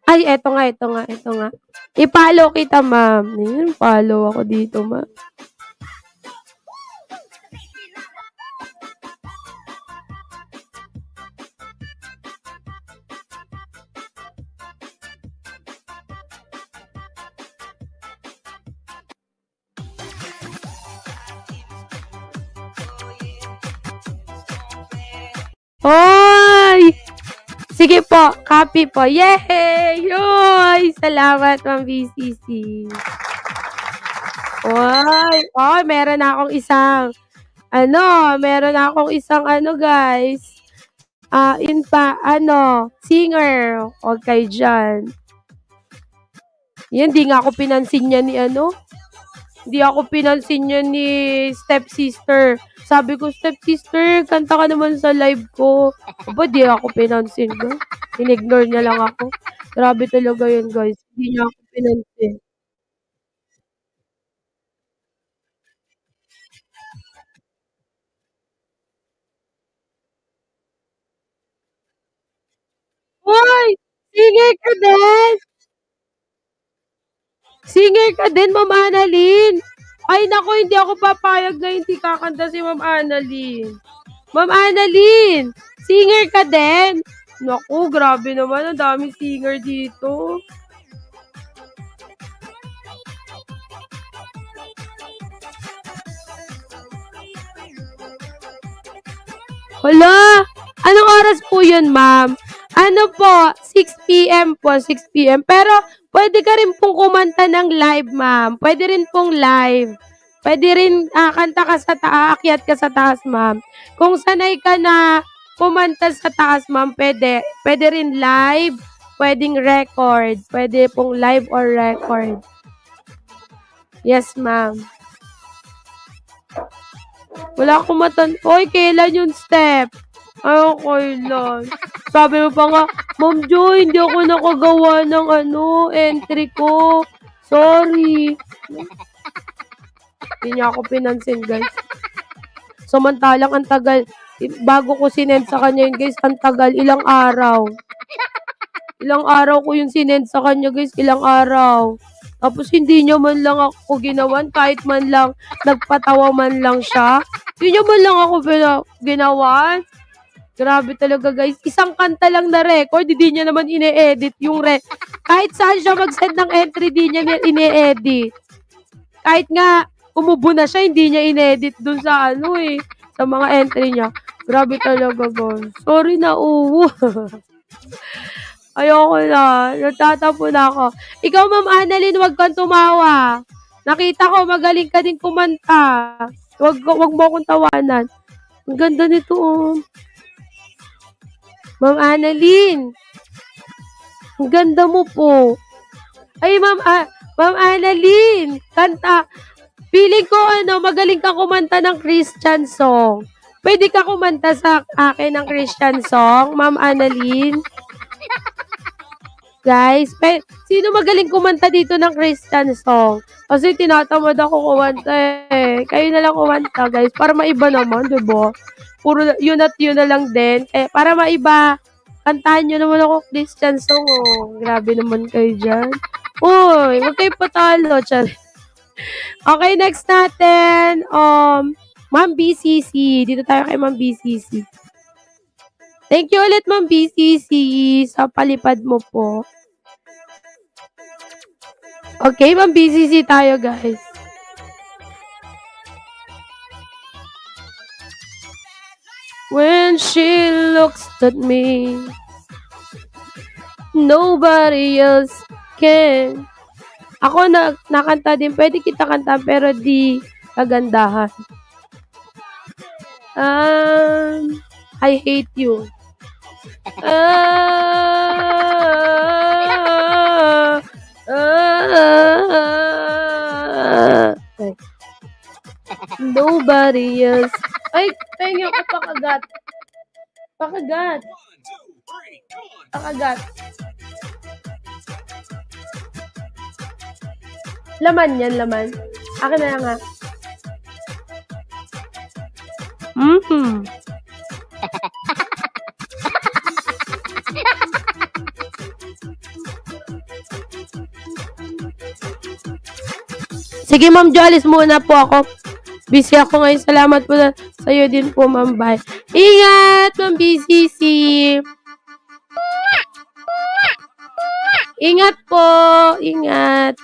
ay, eto nga, eto nga, eto nga. I-follow kita, ma'am. Ayun, follow ako dito, ma'am. Sige po, copy po. Yay! Yoy! Salamat, Ma'am BCC. Hoy! Oh, meron akong isang, ano, meron akong isang, ano, guys. Ah, yun pa, ano, singer. Huwag kayo dyan. Yan, di nga ako pinansin niya ni, ano, Hindi ako pinansin niya ni stepsister. Sabi ko, stepsister, kanta ka naman sa live ko. Aba, di ako pinansin ko. Inignore niya lang ako. Grabe talaga yun, guys. Hindi niya ako pinansin. Hoy! Singer ka din! Singer ka din, Ma'am Annalyn! Ay, naku, hindi ako papayag na hindi kakanta si Ma'am Annalyn. Ma'am Annalyn! Singer ka din! Naku, grabe naman. Ang daming singer dito. Hala! Anong oras po yun, ma'am? Ano po? 6 p.m. po, 6 p.m. Pero, pwede ka rin pong kumanta ng live, ma'am. Pwede rin pong live. Pwede rin ah, kanta ka sa taas, aakyat ka sa taas, ma'am. Kung sanay ka na kumanta sa taas, ma'am, pwede. Pwede rin live, pwedeng record. Pwede pong live or record. Yes, ma'am. Wala akong matan... Hoy, kailan yung step? Ay, okay lang. Sabi mo pa nga, Ma'am Joy, hindi ako nakagawa ng ano, entry ko. Sorry. Hindi niya ako pinansin, guys. Samantalang ang tagal, bago ko sinend sa kanya yun, guys, ang tagal, ilang araw. Ilang araw ko yung sinend sa kanya, guys, ilang araw. Tapos hindi niya man lang ako ginawan, kahit man lang nagpatawa man lang siya. Hindi niya man lang ako ginawan. Grabe talaga guys. Isang kanta lang na record, hindi niya naman ine-edit yung re... Kahit saan siya mag-send ng entry, di niya ni- ine-edit. Kahit nga, umubo na siya, hindi niya ine-edit dun sa ano eh. Sa mga entry niya. Grabe talaga guys. Sorry na, uwo. Ayoko na. Natatapo na ako. Ikaw, Ma'am Annalyn, huwag kang tumawa. Nakita ko, magaling ka din kumanta. Huwag, huwag mo akong tawanan. Ang ganda nito, oh. Ma'am Annalyn. Ang ganda mo po. Ay, Ma'am, ah, Ma'am Annalyn. Kanta. Feeling ko, ano, magaling ka kumanta ng Christian song. Pwede ka kumanta sa akin ng Christian song, Ma'am Annalyn? Guys, pe, sino magaling kumanta dito ng Christian song? Kasi tinatamad ako kumanta eh. Kayo na lang kumanta, guys. Para maiba naman, di ba? Puro yun at yun na lang din. Eh, para maiba, kantahan nyo naman ako Christian song, oh. Grabe naman kayo dyan. Uy, huwag kayo patalo. Char. Okay, next natin, um, Ma'am BCC. Dito tayo kay Ma'am BCC. Thank you ulit, Ma'am BCC, sa palipad mo po. Okay, Ma'am BCC tayo, guys. When she looks at me, nobody else can. Ako na nakanta din, pwede kita kanta pero di kagandahan. Um, I hate you. Ah, ah, ah. Nobody else. Ay, penyo ko pakagat. Pakagat. Pakagat. Laman yan, laman. Akin na lang ha. Mm-hmm. Sige, Ma'am Jollis, muna po ako. Busy ako ngayon. Salamat po na sa'yo din po, Ma'am Bye. Ingat, Ma'am BCC. Ingat po. Ingat.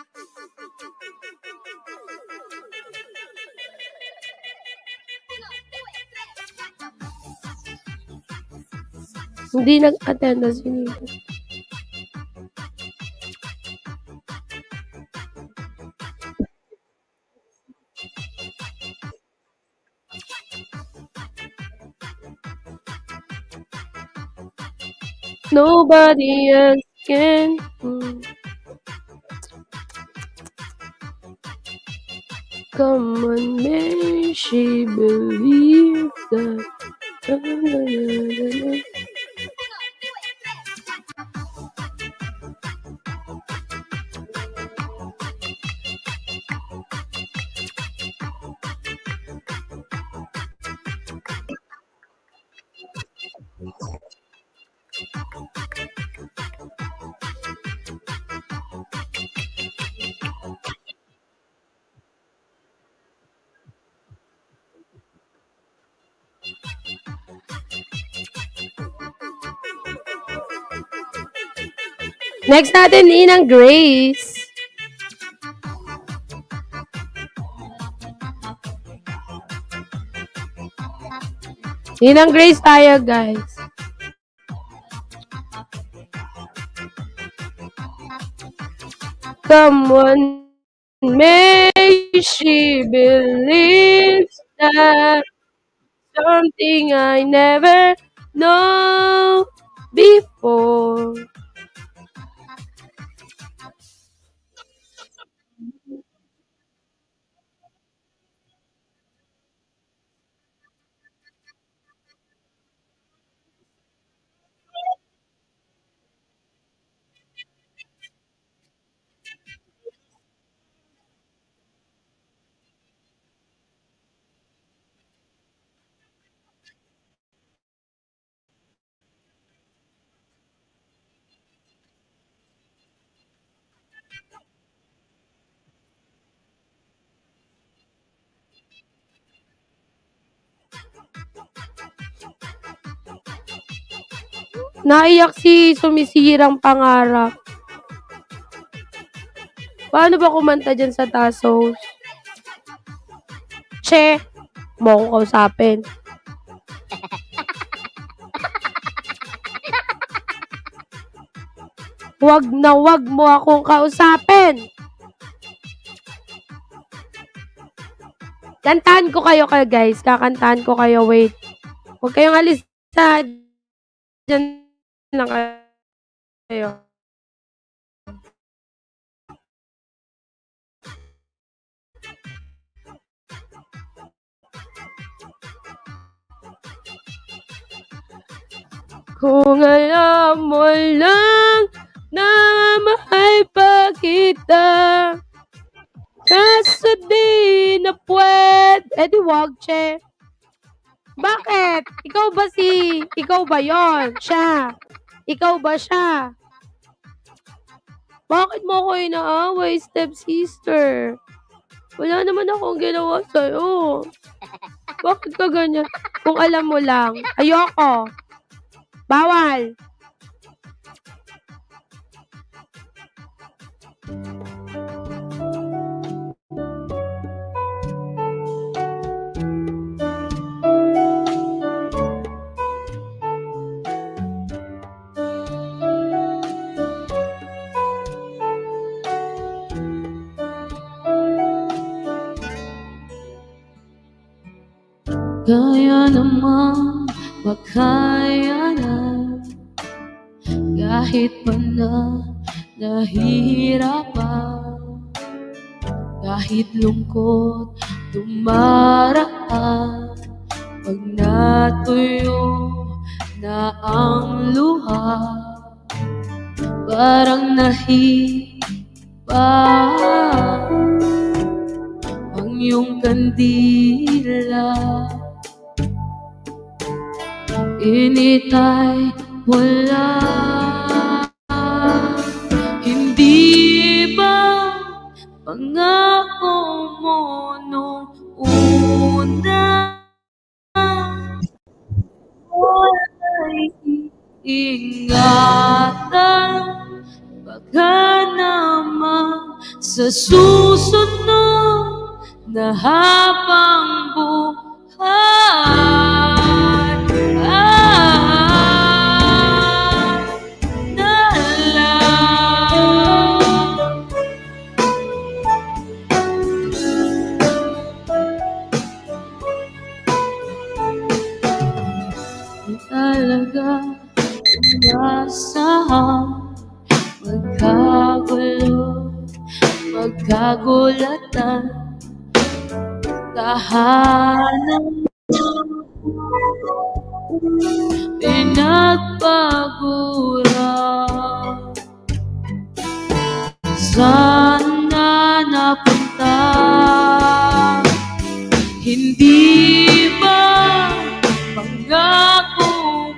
Hindi nag-attend na Nobody else can. Mm. Come on, may she believe that. Next natin, Inang Grace. Inang Grace tayo, guys. Someone may she believes that something I never know before. Naiyak si sumisirang pangarap. Paano ba kumanta dyan sa Tasos? Che, mo akong kausapin. Wag na wag mo akong kausapin. Kantahan ko kayo kayo guys. Kakantahan ko kayo. Wait. Huwag kayong alis sa dyan lang kayo. Kung alam mo lang na mahal pa kita Kaso di na pwede. Eh wag, che. Bakit? Ikaw ba si... Ikaw ba yon Siya. Ikaw ba siya? Bakit mo ako inaaway, stepsister? Wala naman akong ginawa sa'yo. Bakit ka ganyan? Kung alam mo lang. Ayoko. Bawal. namang makayanan Kahit pa na nahihirapan Kahit lungkot dumaraan Pag natuyo na ang luha Parang nahi saan na napunta? Hindi ba pangako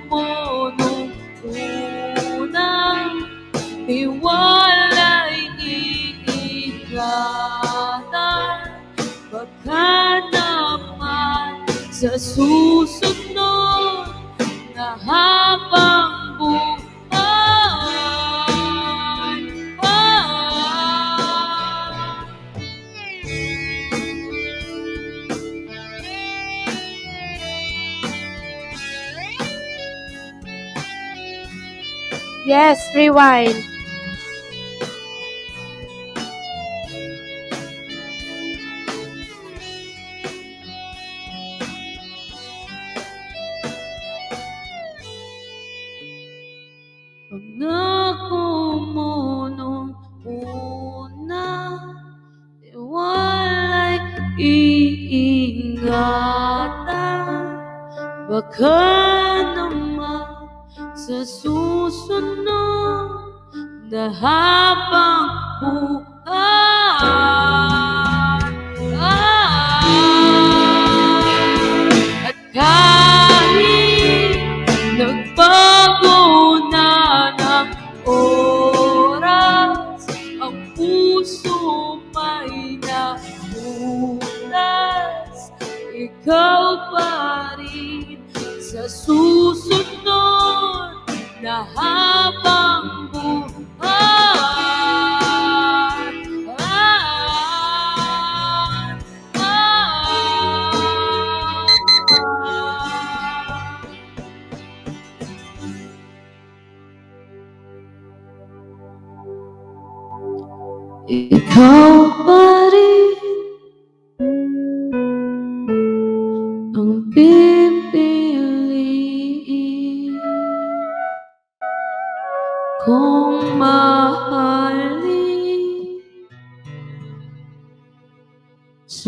mo nung unang Iwalay iingatan Baka naman sa susunod Yes, rewind.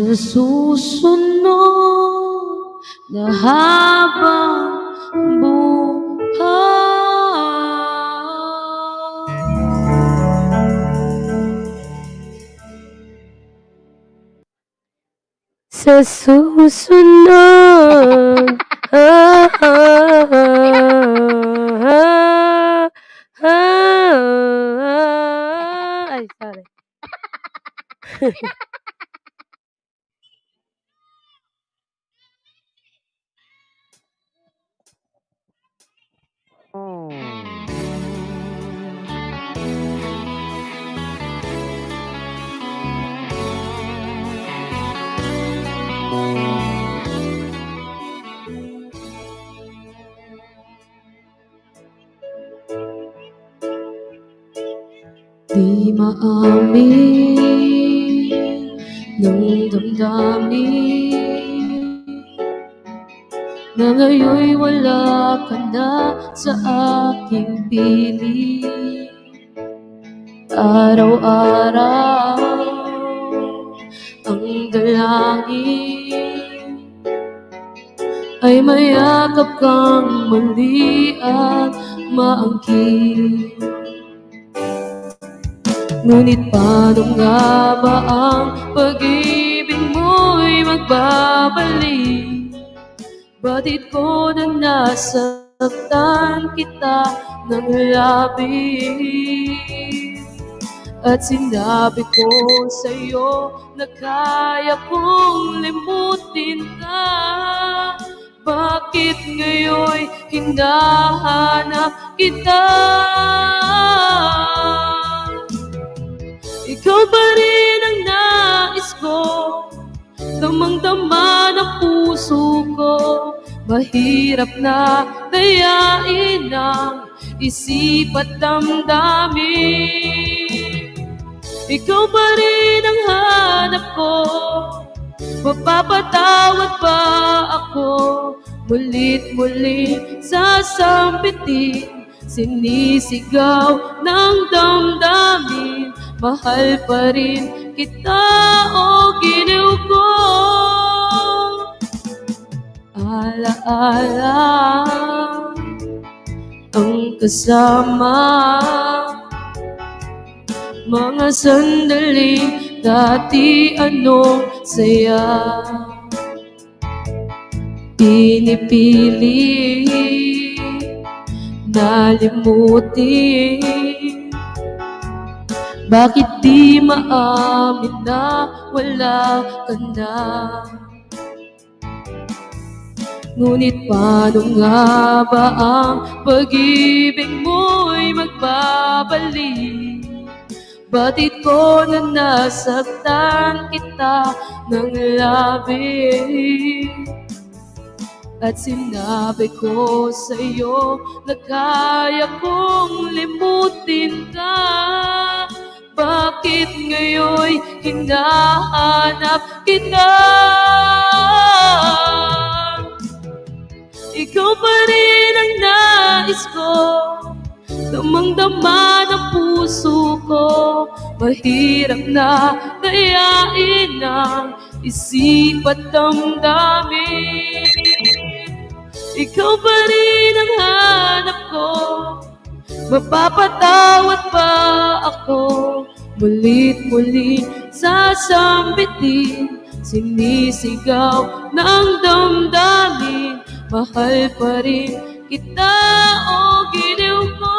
Sa susunod na habang buhay Sa susunod ah, ah. At maangkin. Ngunit paano nga ba ang pag-ibig mo'y magbabalik? Batid ko na nasaktan kita ng labis At sinabi ko sa'yo na kaya kong limutin ka Bakit ngayon hinahanap kita? Ikaw pa rin ang nais ko? Damang-dama ng puso ko. Mahirap na dayain ang isip at damdamin. Ikaw pa rin ang hanap ko Mapapatawad ba ako. Mulit-muli sasampitin Sinisigaw ng damdamin. Mahal pa rin kita o giliw ko. Alaala ang kasama. Mga sandaling dati anong saya. Pinipili nalimutin. Bakit di maamin na wala ka na? Ngunit paano nga ba ang pag-ibig mo'y magbabalik? Batid ko na nasaktan kita ng labis. At sinabi ko sa'yo na kaya kong limutin ka. Bakit ngayon hinahanap kita? Ikaw pa rin ang nais ko Damang-dama ng puso ko Mahirap na dayain ang isip at damdamin. Ikaw pa rin ang hanap ko Mapapatawad pa ako. Mulit-muli sasambitin Sinisigaw ng damdamin. Mahal pa rin kita o giliw ko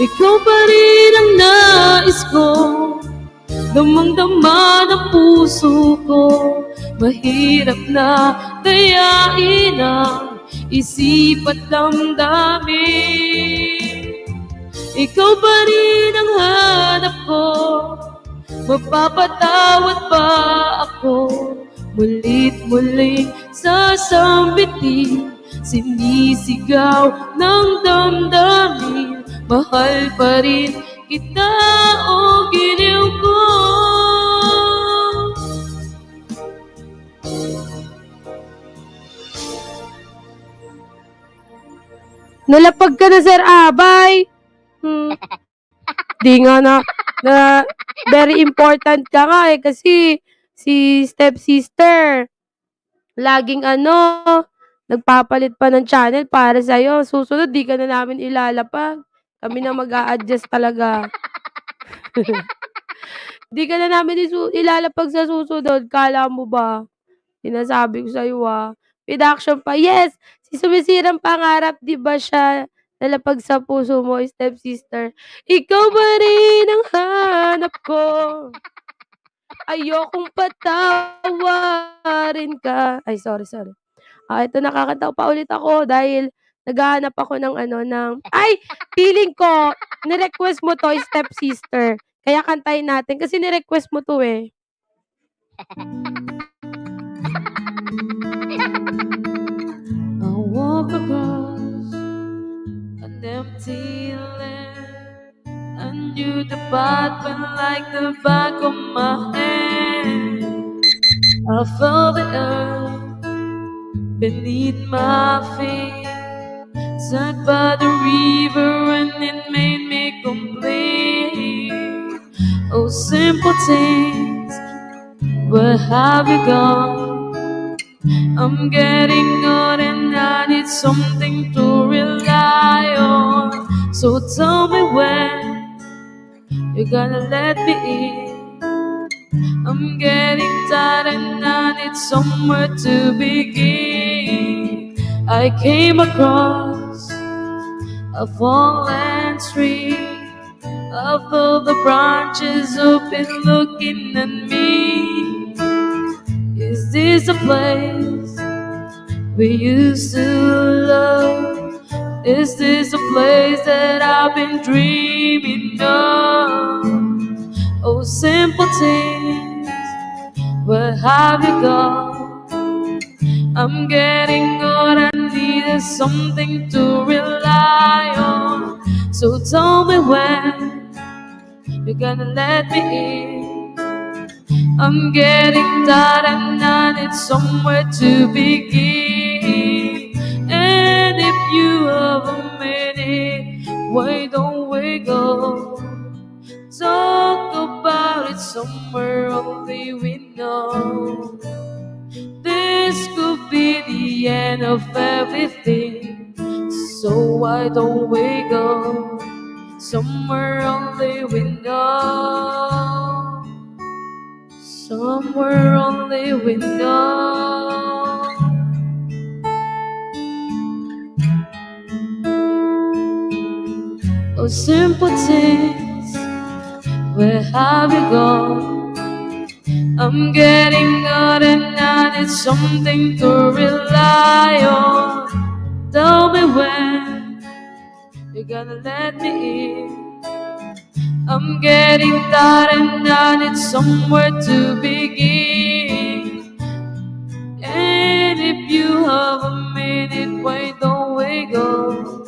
Ikaw pa rin ang nais ko Damang-dama ng puso ko. Mahirap na dayain ang isip at damdamin. Ikaw pa rin ang hanap ko. Mapapatawad pa ako. Mulit-muli sasambitin Sinisigaw ng damdamin. Mahal pa rin kita o giliw ko Nalapag ka na, Sir Abay. Hmm. Di nga na, na very important ka nga eh kasi si stepsister laging ano, nagpapalit pa ng channel para sa'yo. Susunod, di ka na namin ilalapag. Kami na mag adjust talaga. di ka na namin ilalapag sa susunod. Kala mo ba? Sinasabi ko sa'yo ah. With action pa. Yes! Si sumisirang pangarap, di ba siya nalapag sa puso mo, stepsister? Ikaw ba rin ang hanap ko? Ayokong patawarin ka. Ay, sorry, sorry. Ah, ito nakakanta pa ulit ako dahil naghahanap ako ng ano, ng... Ay! Feeling ko, nirequest mo to, stepsister. Kaya kantayin natin kasi nirequest mo to eh. I walk across an empty land. I knew the path when like the back of my hand. I felt the earth beneath my feet. Sat by the river and it made me complete. Oh, simple things, where have you gone? I'm getting old and I need something to rely on. So tell me when you're gonna let me in. I'm getting tired and I need somewhere to begin. I came across a fallen tree. Felt the branches open looking at me. Is this a place we used to love? Is this a place that I've been dreaming of? Oh, simple things, where have you gone? I'm getting old, Needed something to rely on. So tell me when you're gonna let me in. I'm getting tired and I need somewhere to begin. And if you have a minute, why don't we go? Talk about it somewhere only we know. This could be the end of everything. So why don't we go somewhere only we know? Somewhere only we know. Oh, simple things, where have you gone? I'm getting old and I need something to rely on. Tell me when you're gonna let me in. I'm getting tired and I need somewhere to begin. And if you have a minute, why don't we go?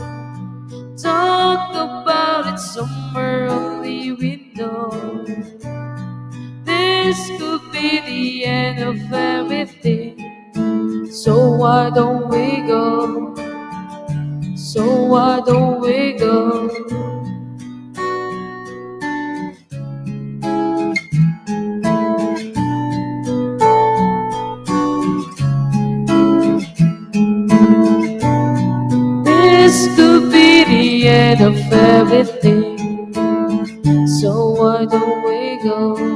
Talk about it somewhere only we know. This could be the end of everything. So why don't we go? So why don't we go? This could be the end of everything. So why don't we go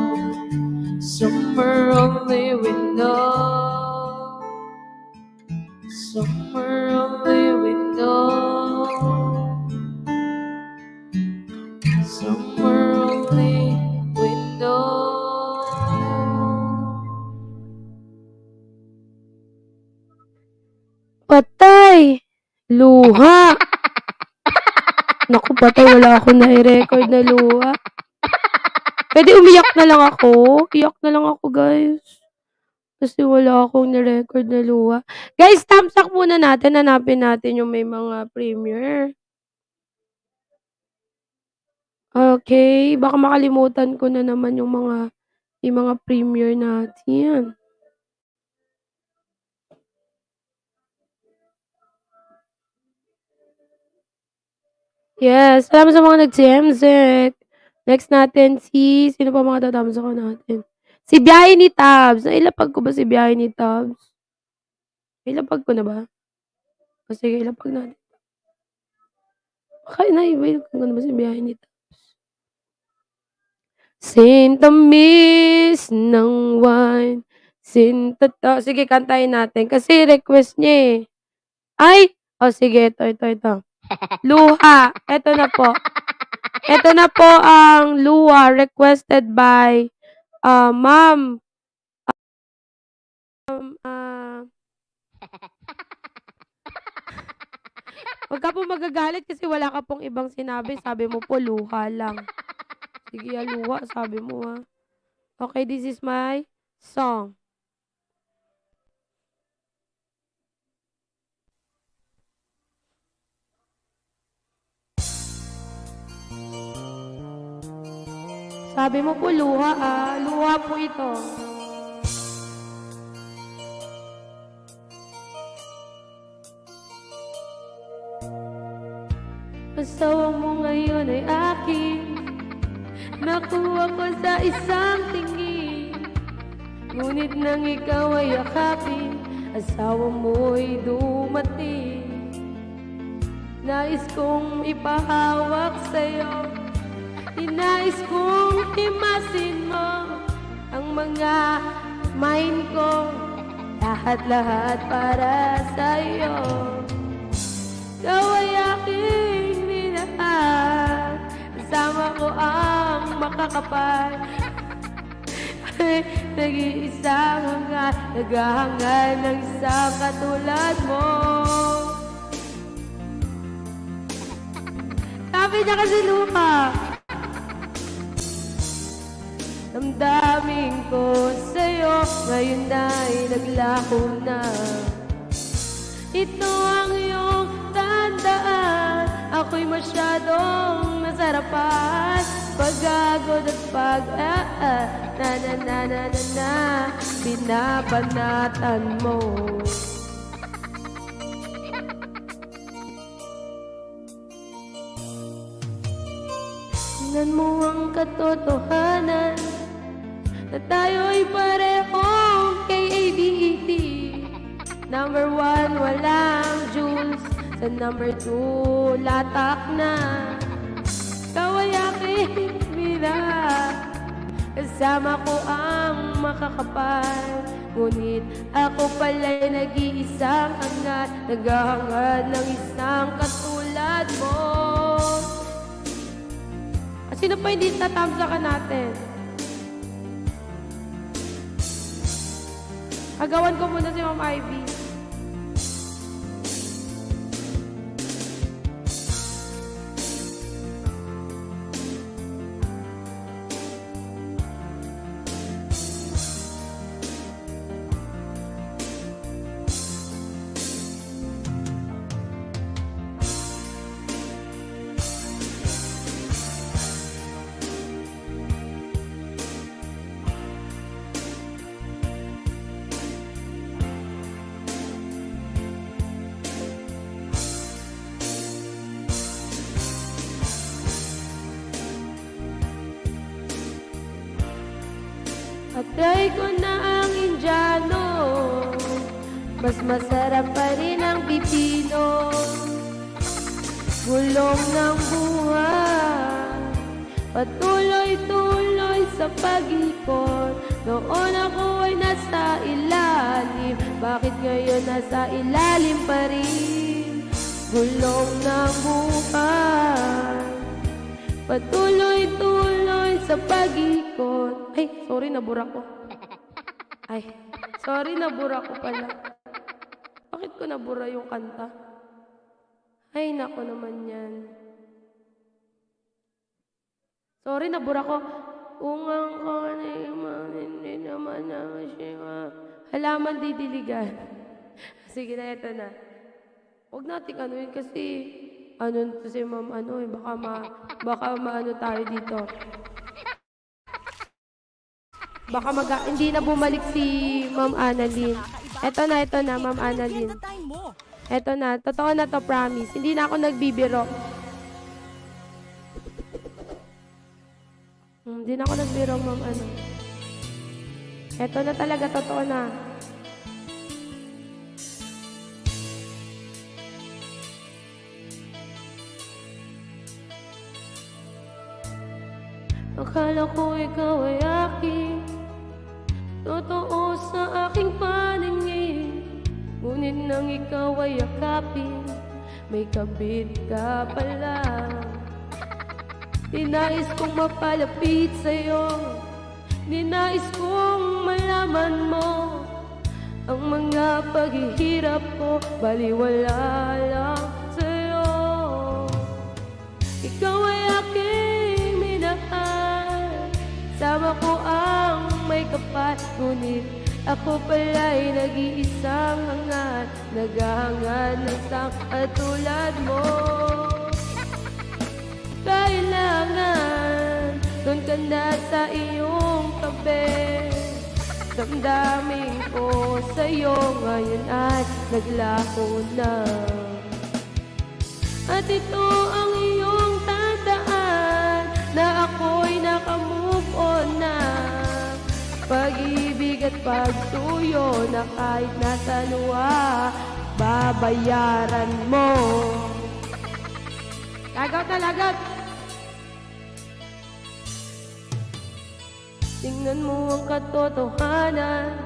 somewhere only we know? Somewhere only we know. Somewhere only we know. Patay! Luha! Naku, patay. Wala akong nai-record na luha. Pwede umiyak na lang ako. Iyak na lang ako, guys. Kasi wala akong na-record na luha. Guys, thumbs muna natin. Hanapin natin yung may mga premiere. Okay. Baka makalimutan ko na naman yung mga yung mga premiere natin. Yes. Salamat sa mga nag-CMZek. Next natin si... Sino pa mga tatams ako natin? Si Biyahe ni Tabs. Nailapag ko ba si Biyahe ni Tabs? Ilapag ko na ba? O sige, ilapag natin. Baka na-ilapag ko na ba si Biyahe ni Tabs? Sintamis ng wine. Sintata. Sige, kantahin natin. Kasi request niya eh. Ay! O sige, ito, ito, ito. Luha. Ito na po. Ito na po ang luha requested by uh, ma'am. Um, uh, Huwag ka po magagalit kasi wala ka pong ibang sinabi. Sabi mo po, luha lang. Sige, ah, luha. Sabi mo, ha. Okay, this is my song. Sabi mo po luha ah. Luha po ito. Asawa mo ngayon ay akin Nakuha ko sa isang tingin Ngunit nang ikaw ay yakapin Asawa mo'y dumating Nais kong ipahawak sa'yo Inais kong himasin mo Ang mga mind ko. Lahat-lahat para sa'yo. Ikaw ay aking minahal. Kasama ko ang makakapal. Nag-iisang hanga Naghahangad ng isang katulad mo. Sabi niya kasi lupa Damdamin ko sa'yo Ngayon ay naglaho na. Ito ang iyong tandaan Ako'y masyadong nasarapan. Pagagod at pag ah, Na na na na na na Pinapanatan mo. Tingnan mo ang katotohanan Na tayo'y parehong K-A-D-E-T Number one, walang juice. Sa number two, latak na. Ikaw ay aking Kasama ko ang makakapal. Ngunit ako pala'y nag-iisang hangat. Naghahangad ng isang katulad mo. Sino pa hindi tatamsakan natin? Agawan ko muna si Ma'am Ivy. Sorry, nabura ko pala. Bakit ko nabura yung kanta? Ay, nako naman yan. Sorry, nabura ko. Ungang ko na hindi naman na siya. Halaman didiligan. Sige na, eto na. Huwag nating ano yun kasi ano to si ma'am ano eh baka ma baka maano tayo dito. Baka mag hindi na bumalik si Ma'am Annalyn. Eto na, eto na, Ma'am Annalyn. Eto na, totoo na to, promise. Hindi na ako nagbibiro. Hmm, Hindi na ako nagbiro, Ma'am ano. Eto na talaga, totoo na. Akala ko ikaw ay aking Totoo sa aking paningin Ngunit nang ikaw ay yakapin May kabit ka pala. Dinais kong mapalapit sa'yo Dinais kong malaman mo Ang mga paghihirap ko Baliwala lang sa'yo. Ikaw ay aking minahal Sama ko ang may kapal Ngunit ako pala'y nag-iisang hangat Naghahangad ng isang katulad mo. Kailangan Doon ka na sa iyong tabi Damdamin ko sa'yo ngayon ay naglako na. At ito ang iyong tandaan Na ako'y nakamove on na Pag-ibig at pagsuyo na kahit nasa luwa Babayaran mo Lagaw na lagat! Tingnan mo ang katotohanan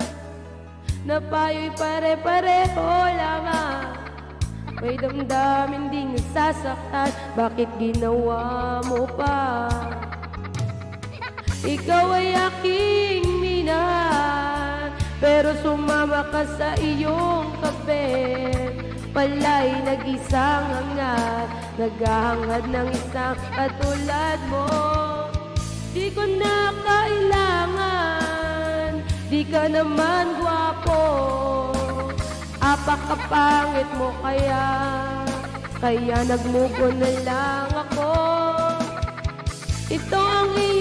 Na tayo'y pare-pareho lamang May damdamin di nasasaktan Bakit ginawa mo pa? Ikaw ay aking minahal Pero sumama ka sa iyong kape. Pala'y nag-isang hangat Naghahangad ng isang katulad mo. Di ko na kailangan Di ka naman gwapo. Apakapangit mo kaya Kaya nagmugo na lang ako. Ito ang iyong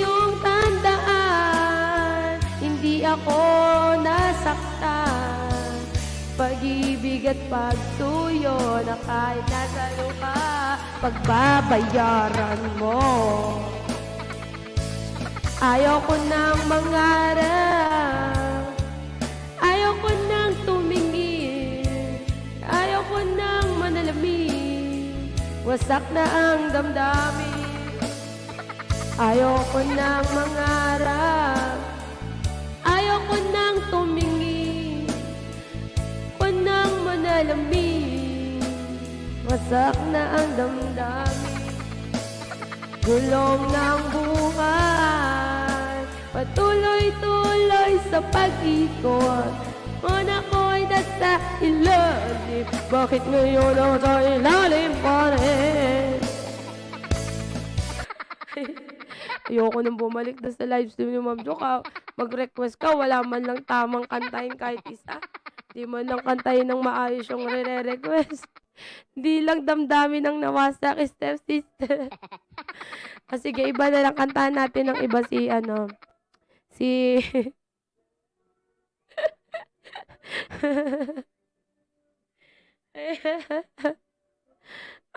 ako nasaktan. Pag-ibig at pagsuyo Na kahit nasa lupa Pagbabayaran mo. Ayaw ko nang mangarap. Ayaw ko nang tumingin. Ayaw ko nang manalamin. Wasak na ang damdamin. Ayaw ko nang mangarap ko nang tumingin Ko nang manalamin. Wasak na ang damdamin Gulong ng buhay. Patuloy-tuloy sa pag-ikot Una ko'y nasa ilalim Bakit ngayon ako sa ilalim pa rin? Ayoko nang bumalik na sa live stream ni Ma'am Joka. Mag-request ka, wala man lang tamang kantahin kahit isa. Di man lang kantahin ng maayos yung re-request. Di lang damdamin ng nawasak step sister. ah, sige, iba na lang kantahan natin ng iba si ano. Si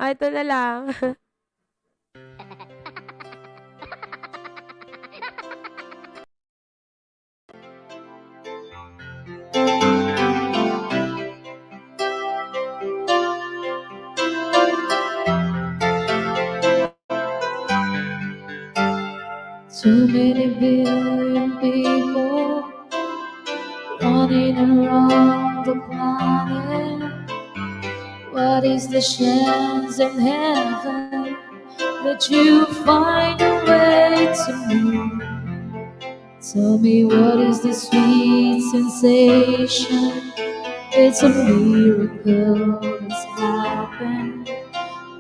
ah, ito na lang. Too many billion people running around the planet. What is the chance in heaven that you find a way to me? Tell me what is the sweet sensation? It's a miracle that's happened.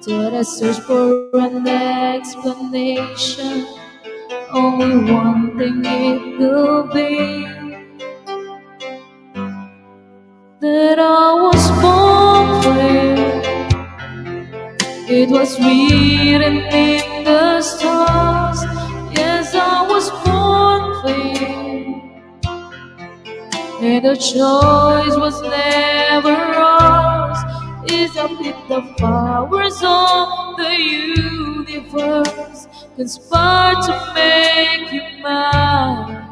Did I search for an explanation? Only one thing it could be that I was born for. It was written in the stars. Yes, I was born for. And the choice was never ours. Is a bit the powers of the universe conspire to make you mine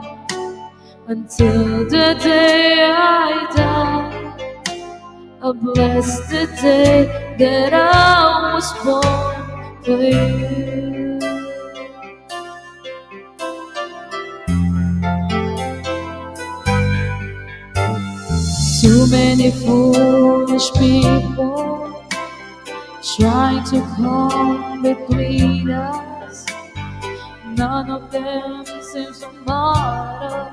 until the day I die. I bless the day that I was born for you. Too many foolish people trying to come between us. None of them seems to matter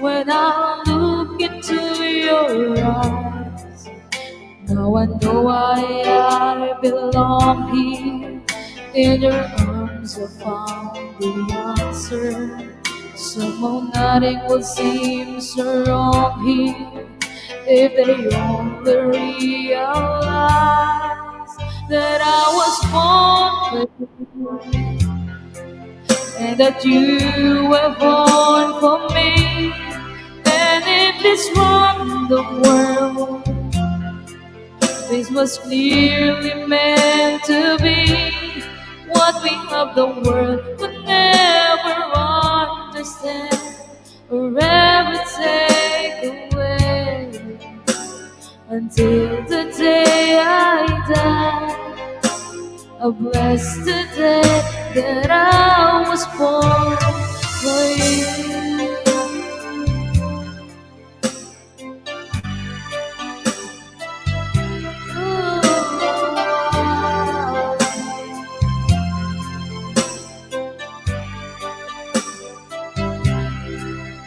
when I look into your eyes. Now I know why I belong here. In your arms, I found the answer. Somehow nothing would seem so wrong here if they only realize that I was born that you were born for me, and in this random world, this was clearly meant to be. What we have, the world would never understand or ever take away until the day I die. I bless the day that I was born for you.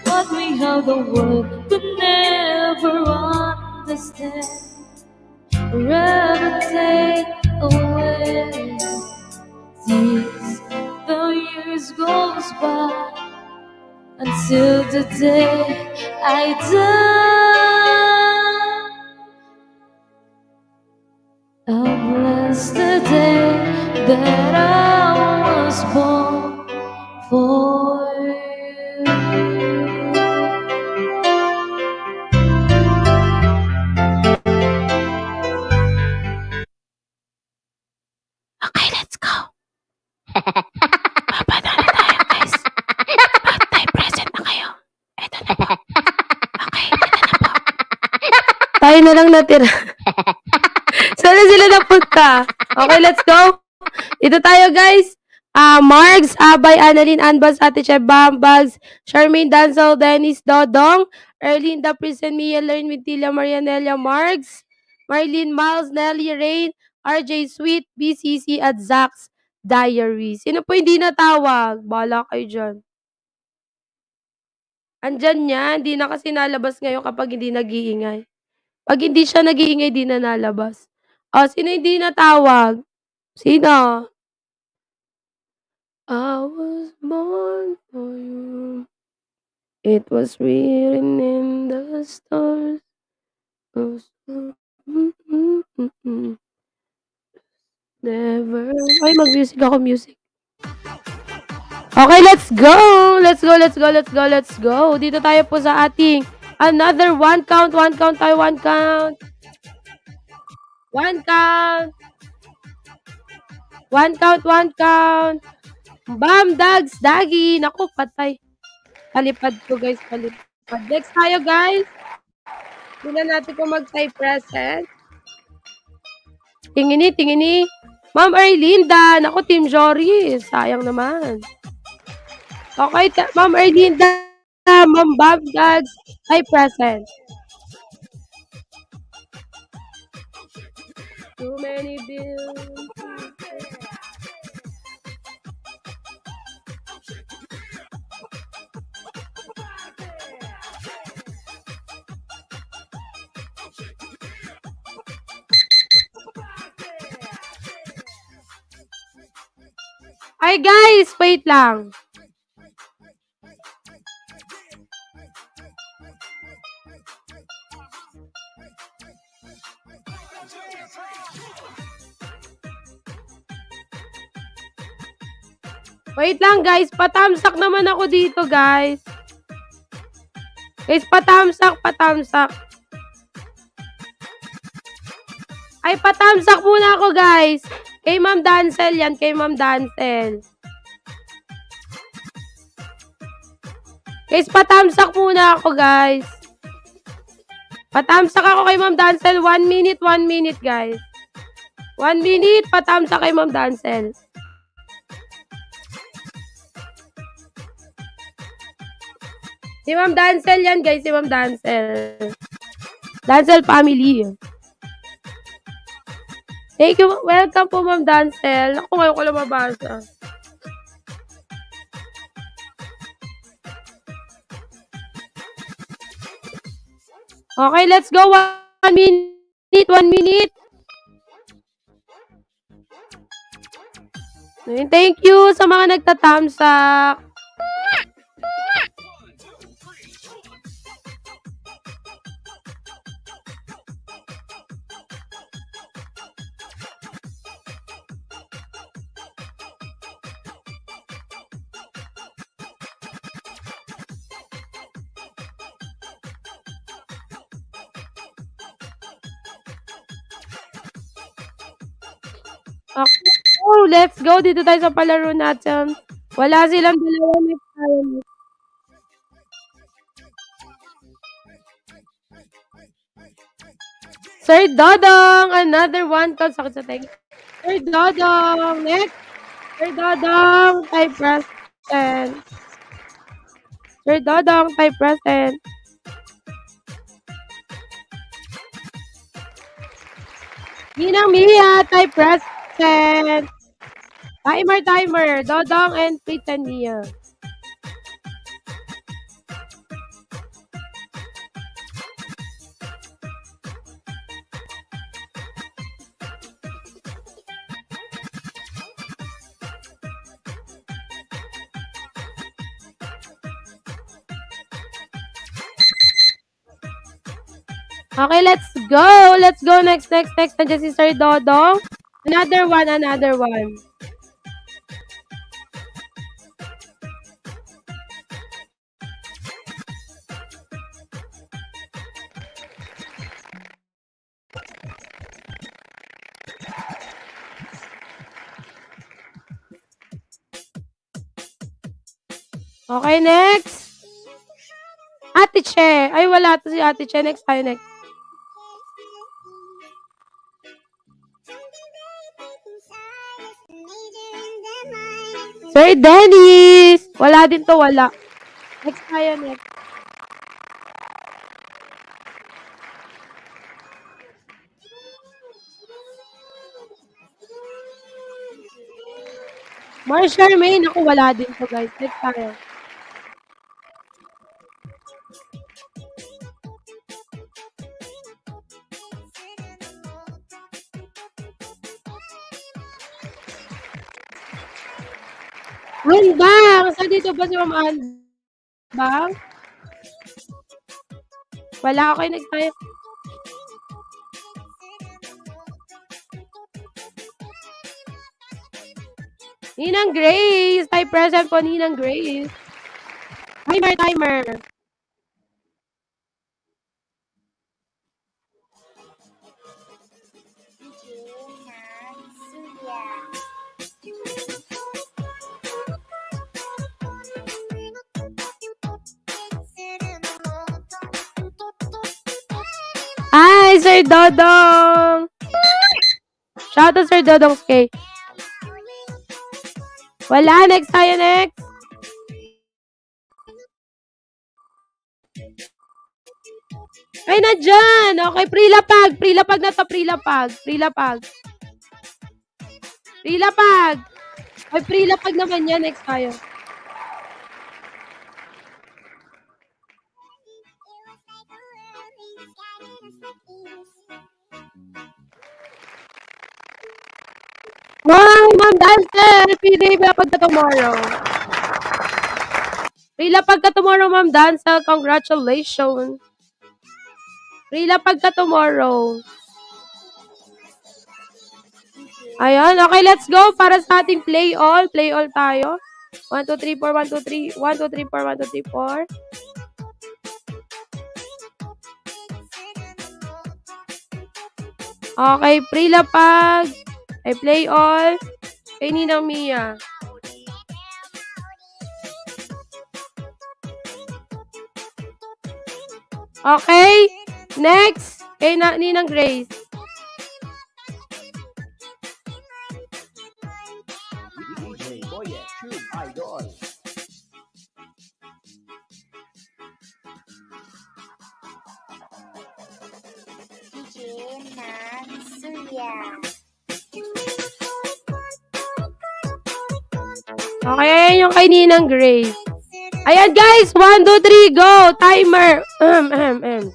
What we have, the world could never understand or ever take away. The years goes by until the day I die. I bless the day that I was born Tayo na lang natira. Sana sila napunta. Okay, let's go. Ito tayo, guys. Ah, Margs, Abay, Annalyn, Anbas, Ate Chef Bambags, Charmaine Danzel, Dennis Dodong, Erlinda Prison, Mia Learn, Mintilla, Marianelia Margs, Marlene Miles, Nelly Rain, RJ Sweet, BCC, at Zax Diary. Sino po hindi natawag? Bala kayo dyan. Andyan niya, hindi na kasi nalabas ngayon kapag hindi nag-iingay. Pag hindi siya nag-iingay, di na nalabas. O, sino hindi natawag? Sino? I was born for you. It was written in the stars. Oh. Never. Ay, mag-music ako, music. Okay, let's go! Let's go, let's go, let's go, let's go. Dito tayo po sa ating another one count, one count tayo, one count. One count. One count, one count. Bam, dags, dagi. Naku, patay. Palipad ko, guys, palipad. Next tayo, guys. Tingnan natin kung mag-type present. Tingini, tingini. Ma'am Erlinda. Naku, Team Jory. Sayang naman. Okay, Ma'am Erlinda. Ma'am Bob Dags. Ay, present. Too many bills. Ay, guys, wait lang. Wait lang, guys. Patamsak naman ako dito, guys. Guys, patamsak, patamsak. Ay, patamsak muna ako, guys. Kay Ma'am Dancel yan, kay Ma'am Dancel. Guys, patamsak muna ako, guys. Patamsak ako kay Ma'am Dancel. One minute, one minute, guys. One minute, patamsak kay Ma'am Dancel. Si Ma'am Dancel yan, guys. Si Ma'am Dancel. Dancel family. Thank you. Welcome po, Ma'am Dancel. Ako ngayon ko lang mabasa. Okay, let's go. One minute, one minute. Thank you sa mga nagtatamsak. Let's go. Dito tayo sa palaro natin. Wala silang dalawa next time. Sir Dodong, another one. Call sakit sa tenga. Sir Dodong, next. Sir Dodong, type present. Sir Dodong, type present. Ninang Mia, type present. Timer, timer. Dodong and Pretend Mia. Okay, let's go. Let's go. Next, next, next. Nandiyan si Sir Dodong. Another one, another one. Okay, next. Ate Che. Ay, wala to si Ate Che. Next tayo, next. Sir Dennis! Wala din to, wala. Next tayo, next. Mar Charmaine, ako wala din to, guys. Next tayo. Dito ba si Ma'am Handbang? Wala ako kayo nagtayo. Ninang Grace! Type present po, Ninang Grace. Timer, timer. Hi, Sir Dodong! Shout out Sir Dodong Skate. Wala, next tayo, next. Ay, nandyan! Okay, prilapag. Prilapag na to, prilapag. Prilapag. Prilapag. Ay, prilapag naman yan. Next tayo. Wow, Ma'am Dancer! Pili ba pagka tomorrow? Rila pagka tomorrow, Ma'am Dancer. Congratulations. Rila pagka tomorrow. Ayan. Okay, let's go. Para sa ating play all. Play all tayo. 1, 2, 3, 4, 1, 2, 3. 1, 2, 3, 4, 1, 2, 3, 4. Okay, prilapag. I play all. Kay Ninang Mia. Okay. Next. Kay na Ninang Grace. Ninang Grace. Ayan guys, 1, 2, 3, go! Timer! Ahem, ahem, ahem.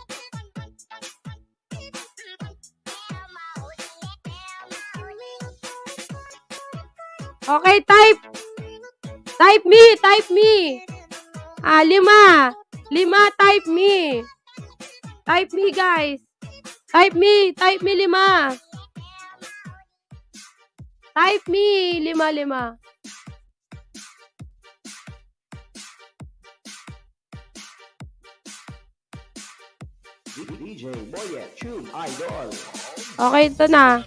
Okay, type. Type me, type me. Ah, lima. Lima, type me. Type me, guys. Type me, type me lima. Type me, lima, lima. DJ Boye, True Idol. Okay, ito na.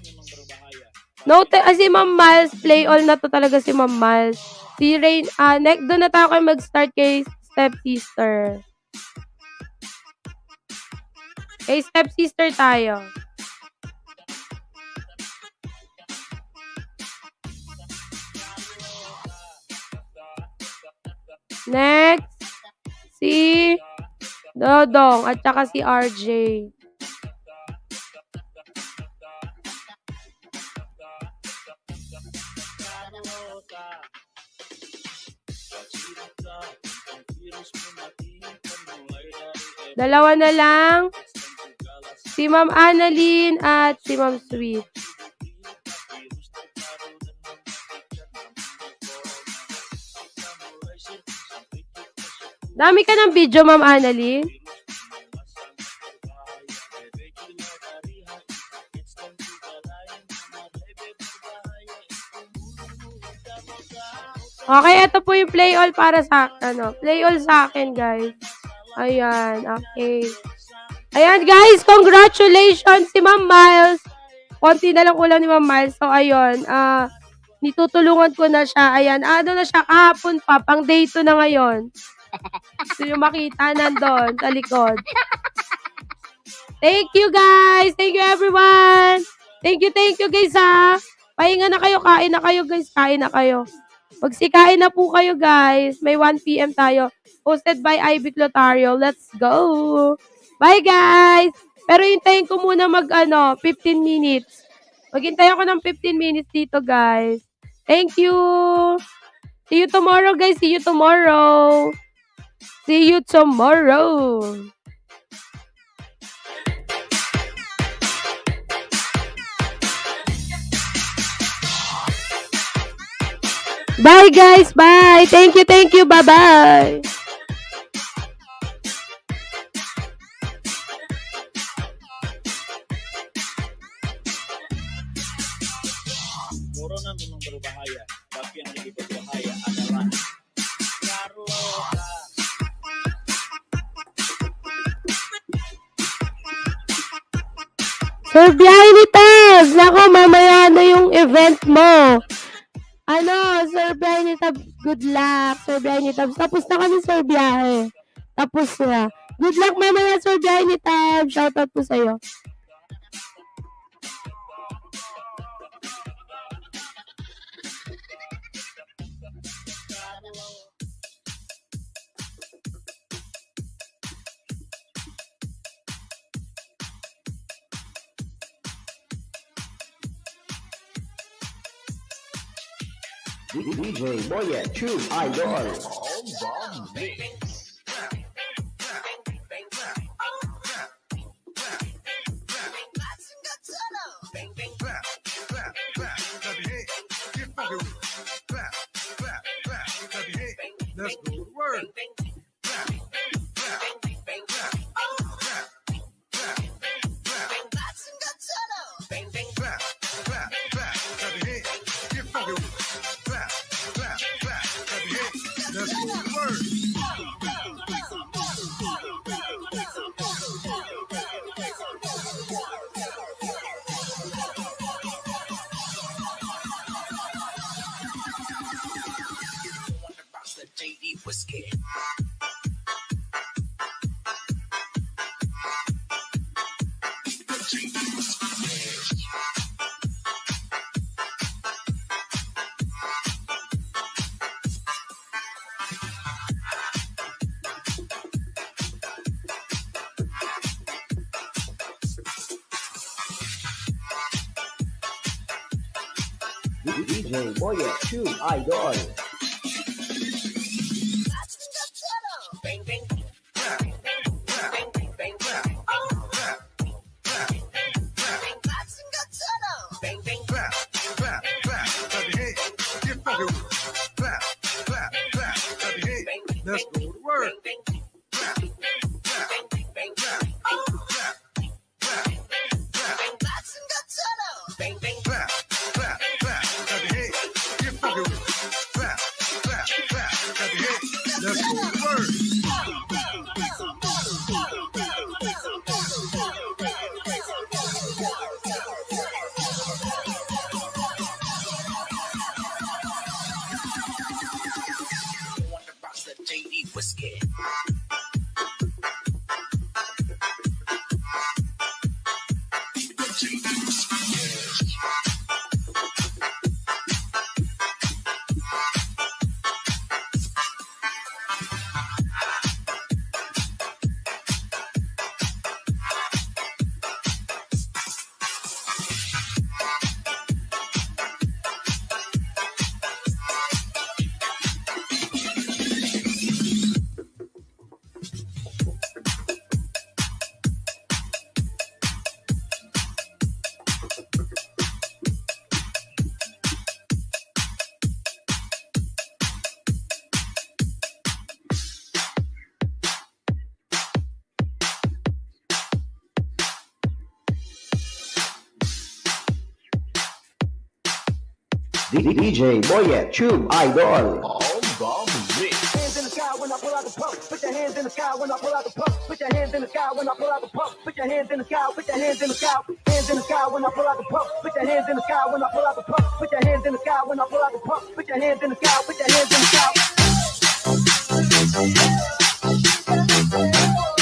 No, te, ah, si Ma'am Miles, play all na to talaga si Ma'am Miles. Si Rain, ah, next, doon na tayo kayo mag-start kay Stepsister. Kay Stepsister tayo. Next, si Dodong at saka si RJ. Dalawa na lang. Si Ma'am Annalyn at si Ma'am Sweet. Dami ka ng video, Ma'am Annalyn. Okay, ito po yung play all para sa ano, play all sa akin, guys. Ayan, okay. Ayan, guys, congratulations si Ma'am Miles. Konti na lang kulang ni Ma'am Miles. So, ayun, ah, nitutulungan ko na siya. Ayan, ano na siya kahapon pa, pang day 2 na ngayon. So, yung makita nandun sa likod. Thank you, guys. Thank you, everyone. Thank you, thank you, guys, ha. Pahinga na kayo, kain na kayo, guys. Kain na kayo. Magsikain na po kayo, guys. May 1 p.m. tayo. Hosted by Ivy Clotario. Let's go! Bye, guys! Pero hintayin ko muna mag, ano, 15 minutes. Maghintay ako ng 15 minutes dito, guys. Thank you! See you tomorrow, guys. See you tomorrow. See you tomorrow. Bye, guys. Bye. Thank you, thank you. Bye-bye. Muro Biyahe ni Tabs! Nako, mamaya na yung event mo. Ano, Sir Biyahe ni Tabs, good luck. Sir Biyahe ni Tabs, tapos na kami, Sir Biyahe. Tapos na. Good luck mamaya, Sir Biyahe ni Tabs. Shoutout po sa'yo. DJ Boye, true idol. Let's go to work. DJ Boyet, True Idol. hands in the sky when I pull out the pump. Put your hands in the sky when I pull out the pump. Put your hands in the sky when I pull out the. Put your hands in the sky. Put your hands in the. Hands in the sky when I pull out the pump. Put your hands in the sky when I pull out the pump. Put your hands in the sky when I pull out the pump. Put your hands in the sky. Put your hands in the sky.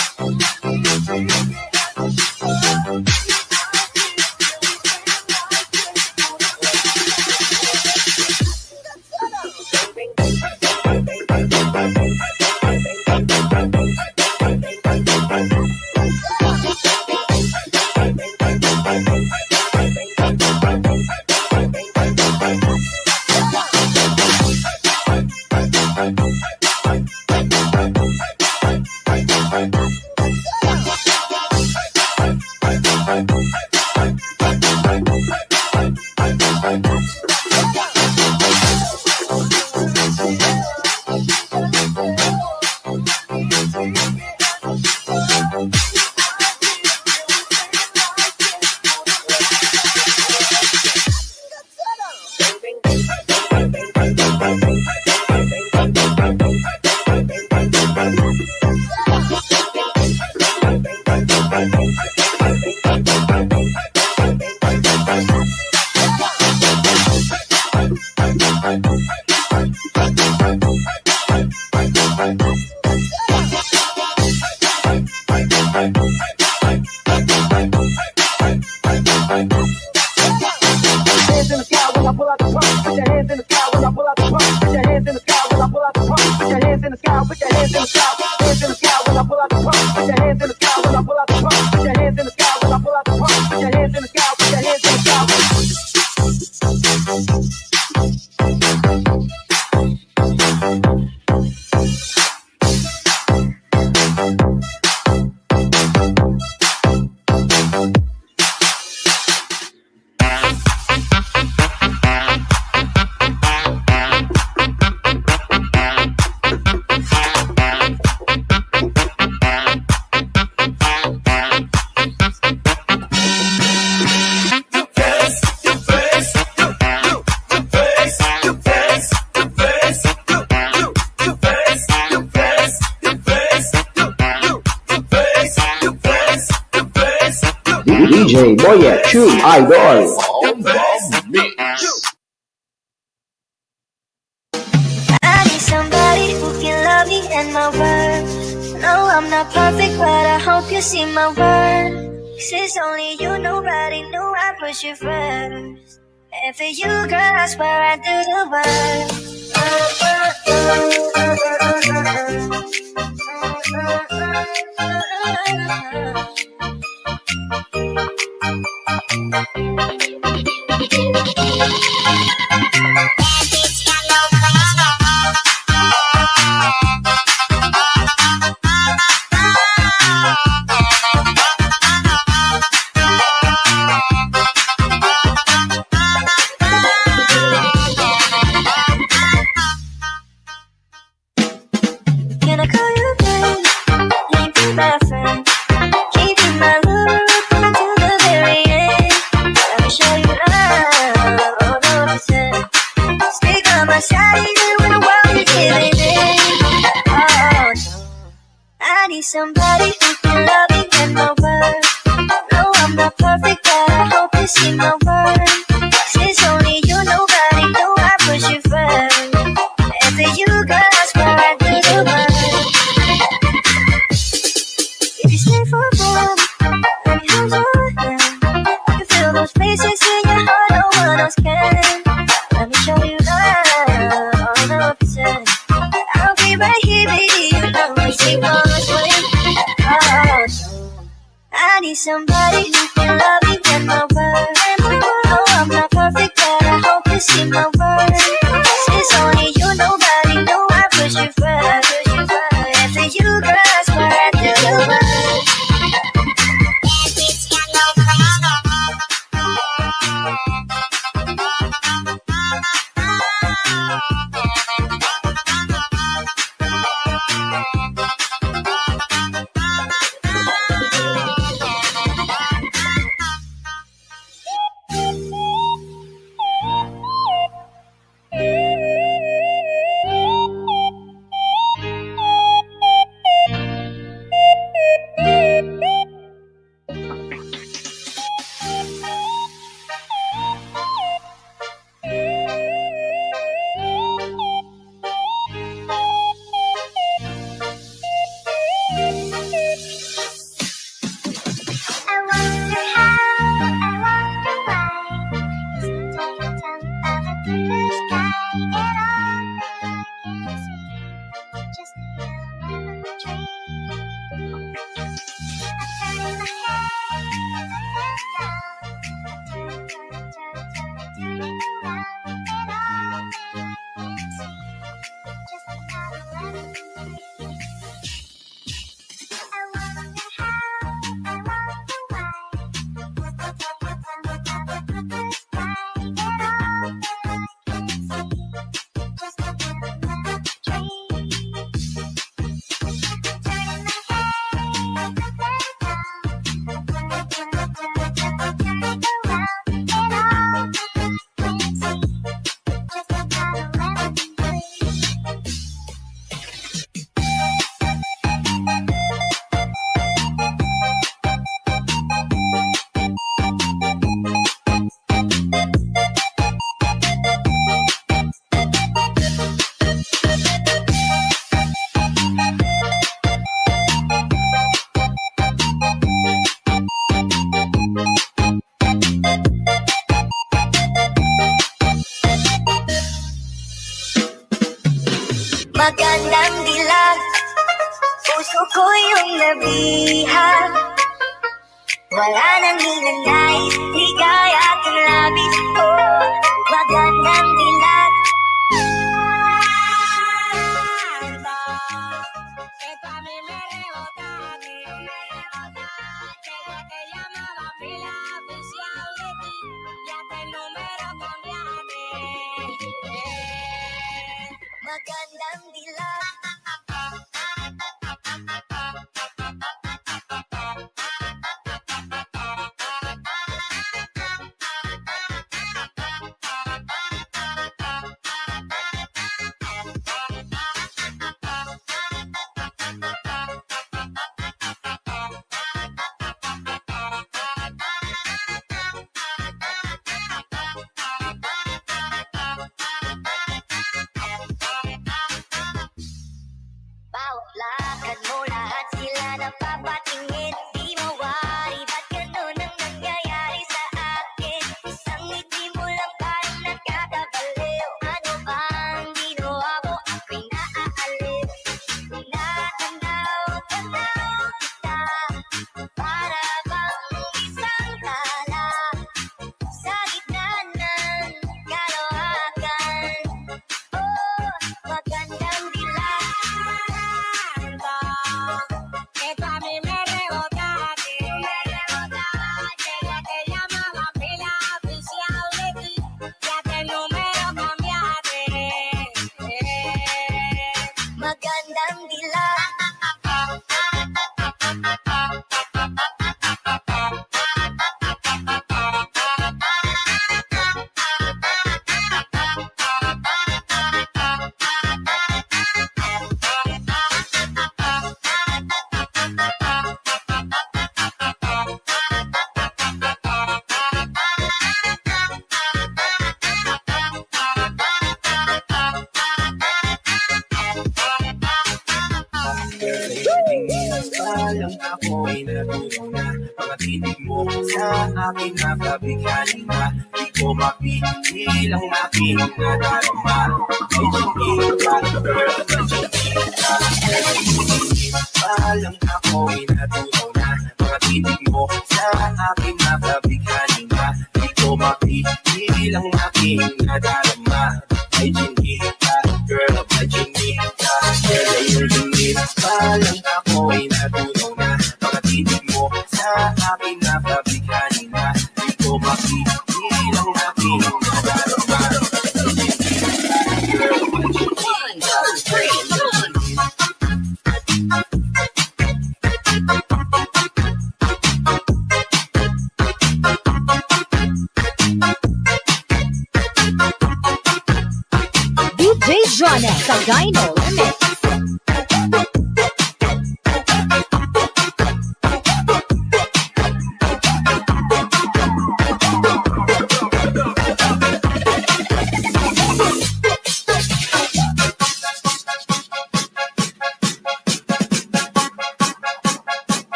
True Idol. I need somebody who can love me and my word. No, I'm not perfect, but I hope you see my word. it's only you, nobody knew I put you first. And for you, girl, I swear I do the work.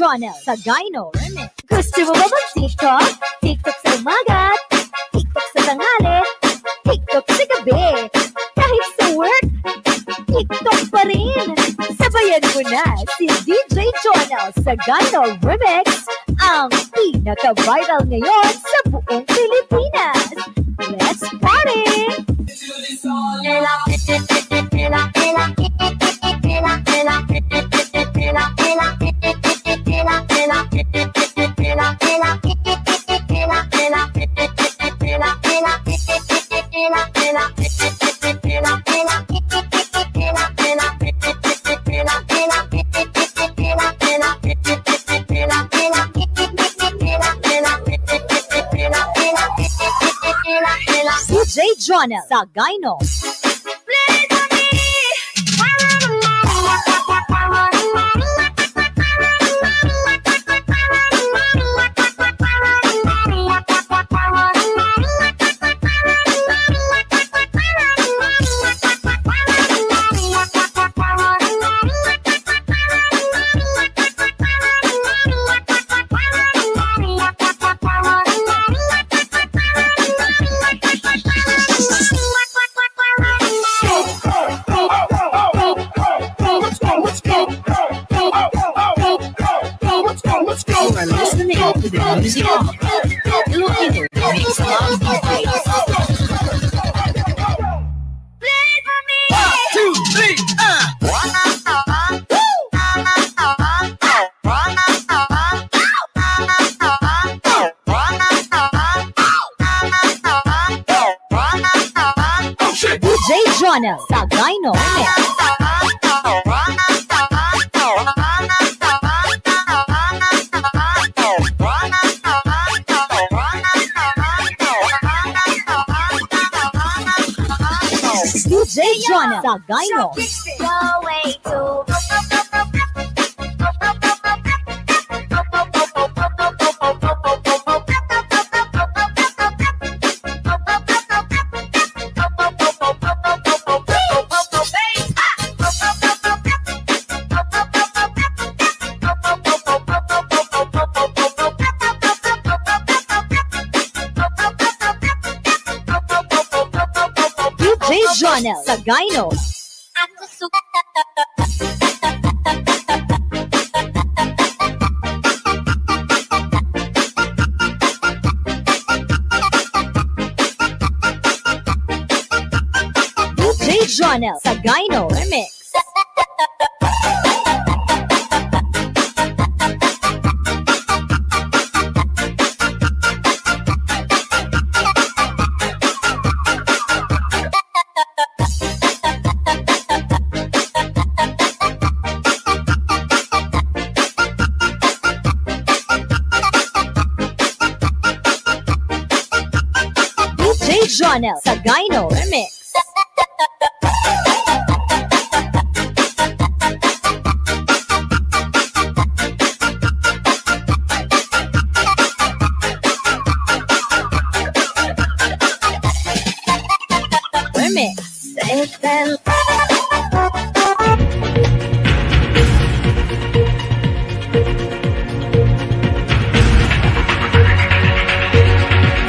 Jonel sa Gino Remix. Gusto mo ba mag-TikTok? TikTok sa umaga, TikTok sa tanghali, TikTok sa gabi. Kahit sa work, TikTok pa rin. Sabayan mo na si DJ Jonel sa Gino Remix, ang pinaka-viral ngayon sa buong Pilipinas. Jonel Sagayno. Jonel